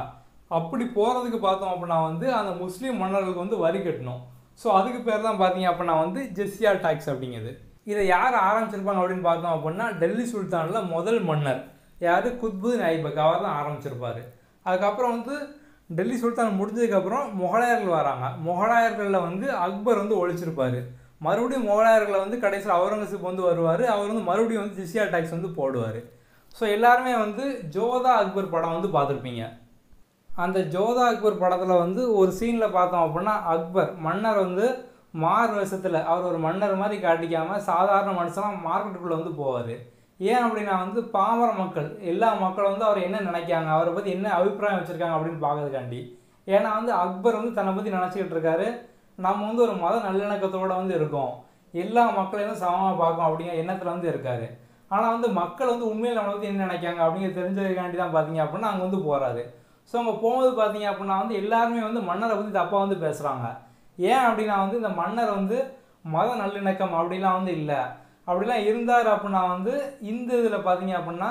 அப்படி போகிறதுக்கு பார்த்தோம் அப்படின்னா வந்து அந்த முஸ்லீம் மன்னர்களுக்கு வந்து வரி கட்டணும். ஸோ அதுக்கு பேர் தான் பார்த்தீங்க அப்படின்னா வந்து ஜெஸ்ஸியா டாக்ஸ் அப்படிங்கிறது இதை யார் ஆரம்பிச்சிருப்பாங்க அப்படின்னு பார்த்தோம் அப்படின்னா டெல்லி சுல்தானில் முதல் மன்னர். யார்? குத்புதீன் ஐபக் அவர் தான் ஆரம்பிச்சிருப்பார். அதுக்கப்புறம் வந்து டெல்லி சுல்தான் முடிஞ்சதுக்கப்புறம் முகலாயர்கள் வராங்க. முகலாயர்களில் வந்து அக்பர் வந்து ஒழிச்சிருப்பார். மறுபடியும் முகலாயர்களை வந்து கடைசியில் அவுரங்கசீப் வந்து வருவார். அவர் வந்து மறுபடியும் வந்து ஜிசியா டாக்ஸ் வந்து போடுவார். ஸோ எல்லாருமே வந்து ஜோதா அக்பர் படம் வந்து பார்த்துருப்பீங்க. அந்த ஜோதா அக்பர் படத்தில் வந்து ஒரு சீனில் பார்த்தோம் அப்படின்னா அக்பர் மன்னர் வந்து மார் வருஷத்தில் அவர் ஒரு மன்னர் மாதிரி காட்டிக்காமல் சாதாரண மனுஷனாக மார்க்கெட்டுக்குள்ளே வந்து போவார். ஏன் அப்படின்னா வந்து பாமர மக்கள் எல்லா மக்களும் வந்து அவர் என்ன நினைக்காங்க அவரை பற்றி என்ன அபிப்பிராயம் வச்சுருக்காங்க அப்படின்னு பார்க்கறதுக்காண்டி. ஏன்னா வந்து அக்பர் வந்து தன்னை பற்றி நினச்சிக்கிட்டு இருக்காரு. நம்ம வந்து ஒரு மத நல்லிணக்கத்தோடு வந்து இருக்கோம். எல்லா மக்களையும் சமமாக பார்க்கும் அப்படிங்கிற எண்ணத்தில் வந்து இருக்காரு. ஆனால் வந்து மக்கள் வந்து உண்மையில் நம்மளை பற்றி என்ன நினைக்காங்க அப்படிங்கிற தெரிஞ்சதுக்காண்டி தான் பார்த்தீங்க அப்படின்னா அங்கே வந்து போகிறாரு ஸோ அங்கே போகும்போது பார்த்தீங்க அப்படின்னா வந்து எல்லாருமே வந்து மன்னரை பற்றி தப்பாக வந்து பேசுகிறாங்க ஏன் அப்படின்னா வந்து இந்த மன்னர் வந்து மத நல்லிணக்கம் அப்படிலாம் வந்து இல்லை. அப்படிலாம் இருந்தார் அப்படின்னா வந்து இந்து இதில் பார்த்தீங்க அப்படின்னா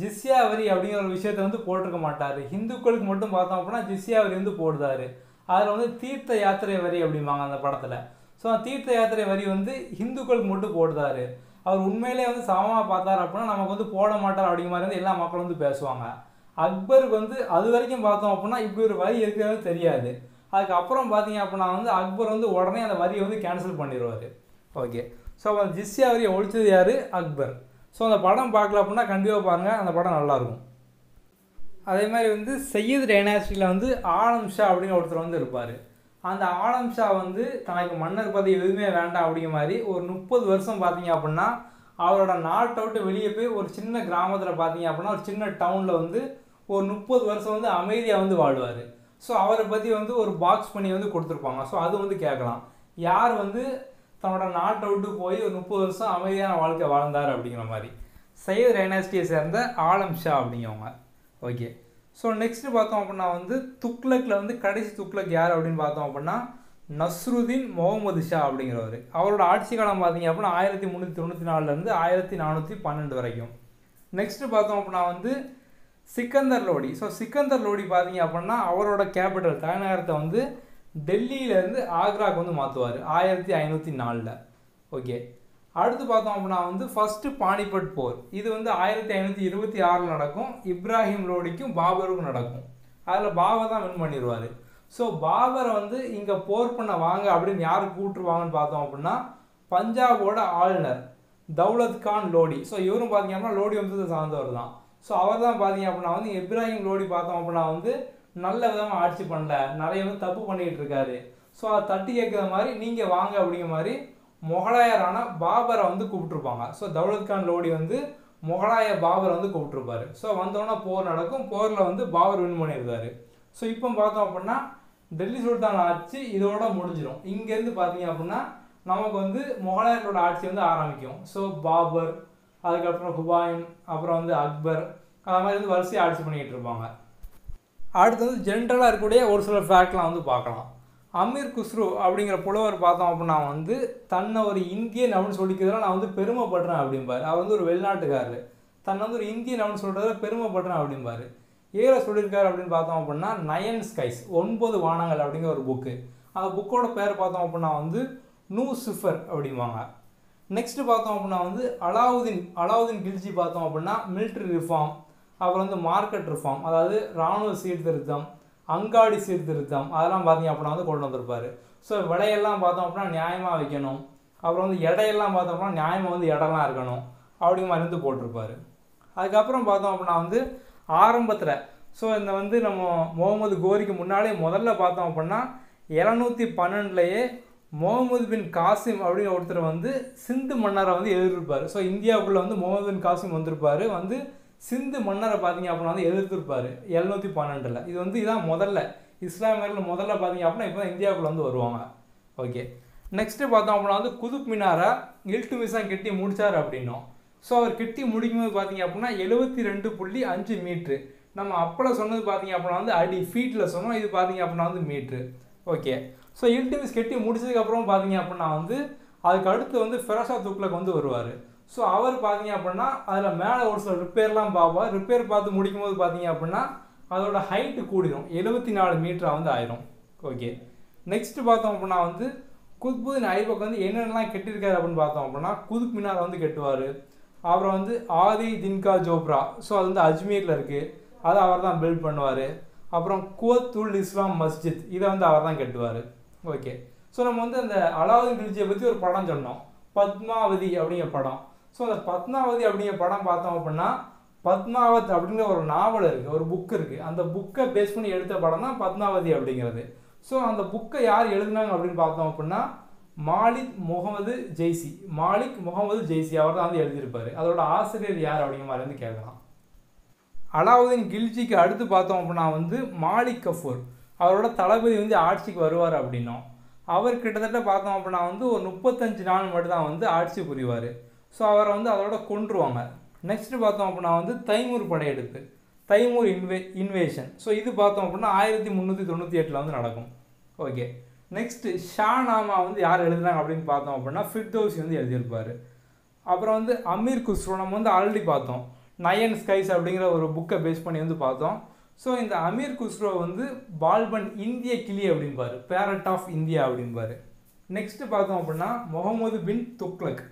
ஜிஸ்யா வரி அப்படிங்கிற ஒரு விஷயத்த வந்து போட்டிருக்க மாட்டார். ஹிந்துக்களுக்கு மட்டும் பார்த்தோம் அப்படின்னா ஜிஸ்யா வரி வந்து போடுதாரு. அதில் வந்து தீர்த்த யாத்திரை வரி அப்படிம்பாங்க அந்த படத்தில். ஸோ தீர்த்த யாத்திரை வரி வந்து ஹிந்துக்களுக்கு மட்டும் போடுதாரு. அவர் உண்மையிலே வந்து சமமாக பார்த்தார் அப்படின்னா நமக்கு வந்து போட மாட்டார் அப்படிங்கிற மாதிரி வந்து எல்லா மக்களும் வந்து பேசுவாங்க. அக்பருக்கு வந்து அது வரைக்கும் பார்த்தோம் அப்படின்னா இப்படி ஒரு வரி இருக்கிறது தெரியாது. அதுக்கப்புறம் பார்த்தீங்க அப்படின்னா வந்து அக்பர் வந்து உடனே அந்த வரியை வந்து கேன்சல் பண்ணிடுவார் ஓகே ஸோ அந்த ஜிஸ்யா வரியை ஒழிச்சது யார்? அக்பர். ஸோ அந்த படம் பார்க்கல அப்படின்னா கண்டிப்பாக பாருங்கள் அந்த படம் நல்லாயிருக்கும். அதே மாதிரி வந்து செய்யது டைனாஸ்டியில் வந்து ஆலம் ஷா அப்படிங்கிற ஒருத்தர் வந்து இருப்பார். அந்த ஆலம் ஷா வந்து தனக்கு மன்னர் பதவி எதுவுமே வேண்டாம் அப்படிங்கிற மாதிரி ஒரு முப்பது வருஷம் பார்த்தீங்க அப்படின்னா அவரோட நாட்டை விட்டு வெளியே போய் ஒரு சின்ன கிராமத்தில் பார்த்தீங்க அப்படின்னா ஒரு சின்ன டவுனில் வந்து ஒரு முப்பது வருஷம் வந்து அமைதியாக வந்து வாழ்வார். ஸோ அவரை பற்றி வந்து ஒரு பாக்ஸ் பண்ணி வந்து கொடுத்துருப்பாங்க. ஸோ அது வந்து கேட்கலாம். யார் வந்து தன்னோட நாட்டை விட்டு போய் ஒரு முப்பது வருஷம் அமைதியான வாழ்க்கை வாழ்ந்தார் அப்படிங்கிற மாதிரி. சையத் டைனாஸ்டியை சேர்ந்த ஆலம் ஷா அப்படிங்கவங்க ஓகே ஸோ நெக்ஸ்ட்டு பார்த்தோம் அப்படின்னா வந்து துக்ளக்கில் வந்து கடைசி துக்ளக் யார் அப்படின்னு பார்த்தோம் அப்படின்னா நஸ்ருதீன் முகமது ஷா அப்படிங்கிறவர். அவரோட ஆட்சி காலம் பார்த்தீங்க அப்படின்னா ஆயிரத்தி முந்நூற்றி தொண்ணூற்றி நாலுலேருந்து ஆயிரத்தி நானூற்றி பன்னெண்டு வரைக்கும். நெக்ஸ்ட்டு பார்த்தோம் அப்படின்னா வந்து சிக்கந்தர் லோடி. ஸோ சிக்கந்தர் லோடி பார்த்தீங்க அப்படின்னா அவரோட கேபிட்டல் தலைநகரத்தை வந்து டெல்லியிலேருந்து ஆக்ராவுக்கு வந்து மாற்றுவார் ஆயிரத்தி ஐநூற்றி நாலில். ஓகே அடுத்து பார்த்தோம் அப்படின்னா வந்து ஃபஸ்ட்டு பானிபட் போர். இது வந்து ஆயிரத்தி ஐநூற்றி இருபத்தி ஆறில் நடக்கும். இப்ராஹிம் லோடிக்கும் பாபருக்கும் நடக்கும். அதில் பாபர் தான் வின் பண்ணிடுவார் ஸோ பாபரை வந்து இங்கே போர் பண்ண வாங்க அப்படின்னு யார் கூட்டுருவாங்கன்னு பார்த்தோம் அப்படின்னா பஞ்சாபோட ஆளுநர் தௌலத் கான் லோடி. ஸோ இவரும் பார்த்தீங்க அப்படின்னா லோடி வந்து சார்ந்தவர் தான் ஸோ அவர் தான் பார்த்தீங்க அப்படின்னா வந்து இப்ராஹிம் லோடி பார்த்தோம் அப்படின்னா வந்து நல்ல விதமாக ஆட்சி பண்ணல. நிறைய வந்து தப்பு பண்ணிக்கிட்டு இருக்காரு. ஸோ அதை தட்டி கேட்குற மாதிரி நீங்கள் வாங்க அப்படிங்கிற மாதிரி முகலாயரான பாபரை வந்து கூப்பிட்ருப்பாங்க ஸோ தௌலத் கான் லோடி வந்து முகலாய பாபரை வந்து கூப்பிட்ருப்பாரு ஸோ வந்தோடனே போர் நடக்கும். போரில் வந்து பாபர் வின் பண்ணியிருந்தாரு ஸோ இப்போ பார்த்தோம் அப்படின்னா டெல்லி சுல்தான் ஆட்சி இதோட முடிஞ்சிடும் இங்கேருந்து பார்த்தீங்க அப்படின்னா நமக்கு வந்து முகலாயர்களோட ஆட்சி வந்து ஆரம்பிக்கும். ஸோ பாபர் அதுக்கப்புறம் ஹுபாயின் அப்புறம் வந்து அக்பர் அது மாதிரி வந்து வரிசையாக ஆட்சி பண்ணிக்கிட்டு இருப்பாங்க. அடுத்து வந்து ஜென்ரலாக இருக்கக்கூடிய ஒரு சில ஃபேக்ட்லாம் வந்து பார்க்கலாம். அமீர் குஸ்ரு அப்படிங்கிற புலவர் பார்த்தோம் அப்படின்னா வந்து தன்னை ஒரு இந்தியன் அப்படின்னு சொல்லிக்கிறதுல நான் வந்து பெருமைப்படுறேன் அப்படிம்பார். அவர் வந்து ஒரு வெளிநாட்டுக்காரர். தன்னை வந்து ஒரு இந்தியன் அப்படின்னு சொல்கிறதுல பெருமைப்படுறேன் அப்படிம்பார். ஏற சொல்லியிருக்காரு அப்படின்னு பார்த்தோம் அப்படின்னா நயன் ஸ்கைஸ் ஒன்பது வானங்கள் அப்படிங்கிற ஒரு புக்கு அந்த புக்கோட பேர் பார்த்தோம் அப்படின்னா வந்து நூ சிஃபர் அப்படிம்பாங்க. நெக்ஸ்ட் பார்த்தோம் அப்படின்னா வந்து அலாவுதீன் அலாவுதீன் கில்ஜி பார்த்தோம் அப்படின்னா மிலிட்ரி ரிஃபார்ம் அப்புறம் வந்து மார்க்கெட் ரிஃபார்ம் அதாவது இராணுவ சீர்திருத்தம் அங்காடி சீர்திருத்தம் அதெல்லாம் பார்த்தீங்க அப்படின்னா வந்து கொண்டு வந்திருப்பார். ஸோ விலையெல்லாம் பார்த்தோம் அப்படின்னா நியாயமாக வைக்கணும் அப்புறம் வந்து எடையெல்லாம் பார்த்தோம் அப்படின்னா நியாயமாக வந்து இடம்லாம் இருக்கணும். அப்படிங்கிற மாதிரி வந்து போட்டிருப்பார். அதுக்கப்புறம் பார்த்தோம் அப்படின்னா வந்து ஆரம்பத்தில் ஸோ இந்த வந்து நம்ம முகமது கோரிக்கு முன்னாலே முதல்ல பார்த்தோம் அப்படின்னா இரநூத்தி பன்னெண்டுலேயே முகமது பின் காசிம் அப்படின்னு ஒருத்தர் வந்து சிந்து மன்னரை வந்து எழுதியிருப்பார். ஸோ இந்தியாவுக்குள்ளே வந்து முகமது பின் காசிம் வந்திருப்பார். வந்து சிந்து மன்னரை பார்த்தீங்க அப்படின்னா வந்து எதிர்த்திருப்பார் எழுநூற்றி பன்னெண்டில். இது வந்து இதான் முதல்ல. இஸ்லாமியர்கள் முதல்ல பார்த்தீங்க அப்படின்னா இப்போ தான் இந்தியாவுக்குள்ளே வந்து வருவாங்க. ஓகே நெக்ஸ்ட்டு பார்த்தோம் அப்படின்னா வந்து குதுப் மினாரா இல்ட்டுமிஸாக கெட்டி முடித்தார் அப்படின்னோம். ஸோ அவர் கெட்டி முடிக்கும்போது பார்த்தீங்க அப்படின்னா எழுபத்தி ரெண்டு புள்ளி அஞ்சு மீட்ரு. நம்ம அப்போல சொன்னது பார்த்தீங்க அப்படின்னா வந்து அடி ஃபீட்டில் சொன்னோம். இது பார்த்தீங்க அப்படின்னா வந்து மீட்ரு. ஓகே ஸோ இல்டிமிஸ் கெட்டி முடிச்சதுக்கப்புறம் பார்த்தீங்க அப்படின்னா வந்து அதுக்கு அடுத்து வந்து ஃபெராஷா துக்ளக் வந்து வருவார். ஸோ அவர் பார்த்தீங்க அப்படின்னா அதில் மேலே ஒரு சில ரிப்பேர்லாம் பார்ப்பார் ரிப்பேர் பார்த்து முடிக்கும் போது பார்த்தீங்க அப்படின்னா அதோட ஹைட்டு கூடிடும் எழுபத்தி நாலு மீட்டராக வந்து ஆயிரும். ஓகே நெக்ஸ்ட் பார்த்தோம் அப்படின்னா வந்து குத்புதின் ஐபக் வந்து என்னென்னலாம் கெட்டிருக்காரு அப்படின்னு பார்த்தோம் அப்படின்னா குதுப் மினார் வந்து கெட்டுவார். அப்புறம் வந்து ஆதி தின்கா ஜோப்ரா ஸோ அது வந்து அஜ்மீரில் இருக்குது அதை அவர் தான் பில்ட் பண்ணுவார். அப்புறம் குவத்துல் இஸ்லாம் மஸ்ஜித். இதை வந்து அவர் தான் கட்டுவார். ஓகே. ஸோ நம்ம வந்து அந்த அலாவுதீன் கில்ஜியை பற்றி ஒரு படம் சொன்னோம். பத்மாவதி அப்படிங்கிற படம். ஸோ அந்த பத்மாவதி அப்படிங்கிற படம் பார்த்தோம் அப்படின்னா பத்மாவத் அப்படிங்கிற ஒரு நாவல் இருக்குது ஒரு புக் இருக்குது அந்த புக்கை பேஸ் பண்ணி எடுத்த படம் தான் பத்மாவதி அப்படிங்கிறது. ஸோ அந்த புக்கை யார் எழுதுனாங்க அப்படின்னு பார்த்தோம் அப்படின்னா மாலிக் முகமது ஜெய்சி. மாலிக் முகமது ஜெய்சி அவர் தான் வந்து எழுதியிருப்பார். அதோட ஆசிரியர் யார் அப்படிங்கிற மாதிரி வந்து கேட்கலாம். அலாவுதீன் கில்ஜிக்கு அடுத்து பார்த்தோம் அப்படின்னா வந்து மாலிக் கஃபூர். அவரோட தளபதி வந்து ஆட்சிக்கு வருவார் அப்படின்னோம். அவர் கிட்டத்தட்ட பார்த்தோம் அப்படின்னா வந்து ஒரு முப்பத்தஞ்சு நாள் மட்டும் தான் வந்து ஆட்சி புரிவார். ஸோ அவரை வந்து அதோட கொன்றுவாங்க. நெக்ஸ்ட்டு பார்த்தோம் அப்படின்னா வந்து தைமூர் படையெடுப்பு. தைமூர் இன்வே இன்வேஷன் ஸோ இது பார்த்தோம் அப்படின்னா ஆயிரத்தி முந்நூற்றி தொண்ணூற்றி எட்டில் வந்து நடக்கும். ஓகே நெக்ஸ்ட்டு ஷா நாமா வந்து யார் எழுதுனாங்க அப்படின்னு பார்த்தோம் அப்படின்னா ஃபிர்தோசி வந்து எழுதியிருப்பார். அப்புறம் வந்து அமீர் குஸ்ரோ நம்ம வந்து ஆல்ரெடி பார்த்தோம். நயன் ஸ்கைஸ் அப்படிங்கிற ஒரு புக்கை பேஸ் பண்ணி வந்து பார்த்தோம். ஸோ இந்த அமீர் குஸ்ரோ வந்து பால்பன் இந்திய கிளி அப்படிம்பார். பேரட் ஆஃப் இந்தியா அப்படிம்பார். நெக்ஸ்ட்டு பார்த்தோம் அப்படின்னா முகமது பின் துக்லக்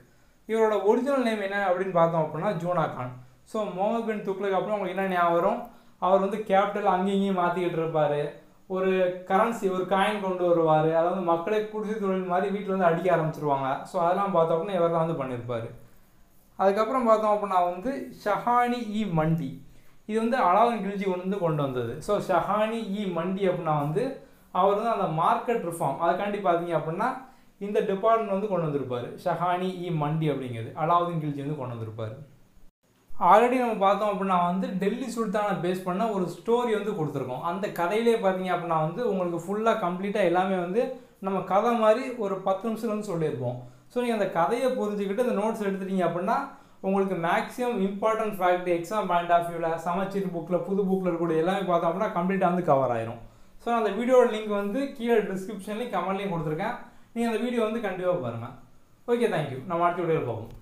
இவரோட ஒரிஜினல் நேம் என்ன அப்படின்னு பார்த்தோம் அப்படின்னா ஜூனா கான் ஸோ முகமது பின் துக்லக் அப்புறம் உங்களுக்கு என்ன ஞாபகம் வரும்? அவர் வந்து கேபிட்டல் அங்கேயும் இங்கேயும் மாற்றிக்கிட்டு இருப்பார். ஒரு கரன்சி ஒரு காயின் கொண்டு வருவார். அதாவது மக்களை குடிசை தொழில் மாதிரி வீட்டில் வந்து அடிக்க ஆரம்பிச்சிருவாங்க. ஸோ அதெல்லாம் பார்த்தோம் அப்படின்னா இவர் தான் வந்து பண்ணியிருப்பார் அதுக்கப்புறம் பார்த்தோம் அப்படின்னா வந்து ஷஹானி இ மண்டி இது வந்து அலாவுதீன் கில்ஜி வந்து கொண்டு வந்தது. ஸோ ஷஹானி இ மண்டி அப்படின்னா வந்து அவர் வந்து அந்த மார்க்கெட் ரிஃபார்ம் அதுக்காண்டி பார்த்தீங்க அப்படின்னா இந்த டிபார்ட்மெண்ட் வந்து கொண்டு வந்திருப்பார். ஷஹானி இ மண்டி அப்படிங்கிறது அலாவுதீன் கில்ஜி வந்து கொண்டு வந்திருப்பார். ஆல்ரெடி நம்ம பார்த்தோம் அப்படின்னா வந்து டெல்லி சுல்தானை பேஸ் பண்ண ஒரு ஸ்டோரி வந்து கொடுத்துருக்கோம். அந்த கதையிலே பார்த்தீங்க அப்படின்னா வந்து உங்களுக்கு ஃபுல்லாக கம்ப்ளீட்டாக எல்லாமே வந்து நம்ம கதை மாதிரி ஒரு பத்து நிமிஷம் வந்து சொல்லியிருப்போம். ஸோ நீங்கள் அந்த கதையை புரிஞ்சுக்கிட்டு அந்த நோட்ஸ் எடுத்துட்டீங்க அப்படின்னா உங்களுக்கு maximum important fact exam point of வியூவில் சமச்சீர் புக்கில் புது புக்கில் இருக்கக்கூடிய எல்லாமே பார்த்தோம் அப்படின்னா கம்ப்ளீட்டாக வந்து கவர் ஆயிரும். ஸோ அந்த வீடியோட லிங்க் வந்து கீழே டிஸ்கிரிப்ஷன்லேயும் கமெண்ட்லேயும் கொடுத்துருக்கேன். நீங்கள் அந்த வீடியோ வந்து கண்டிப்பாக பாருங்கள் ஓகே தேங்க்யூ நம்ம அடுத்த வீடியோவில் பார்ப்போம்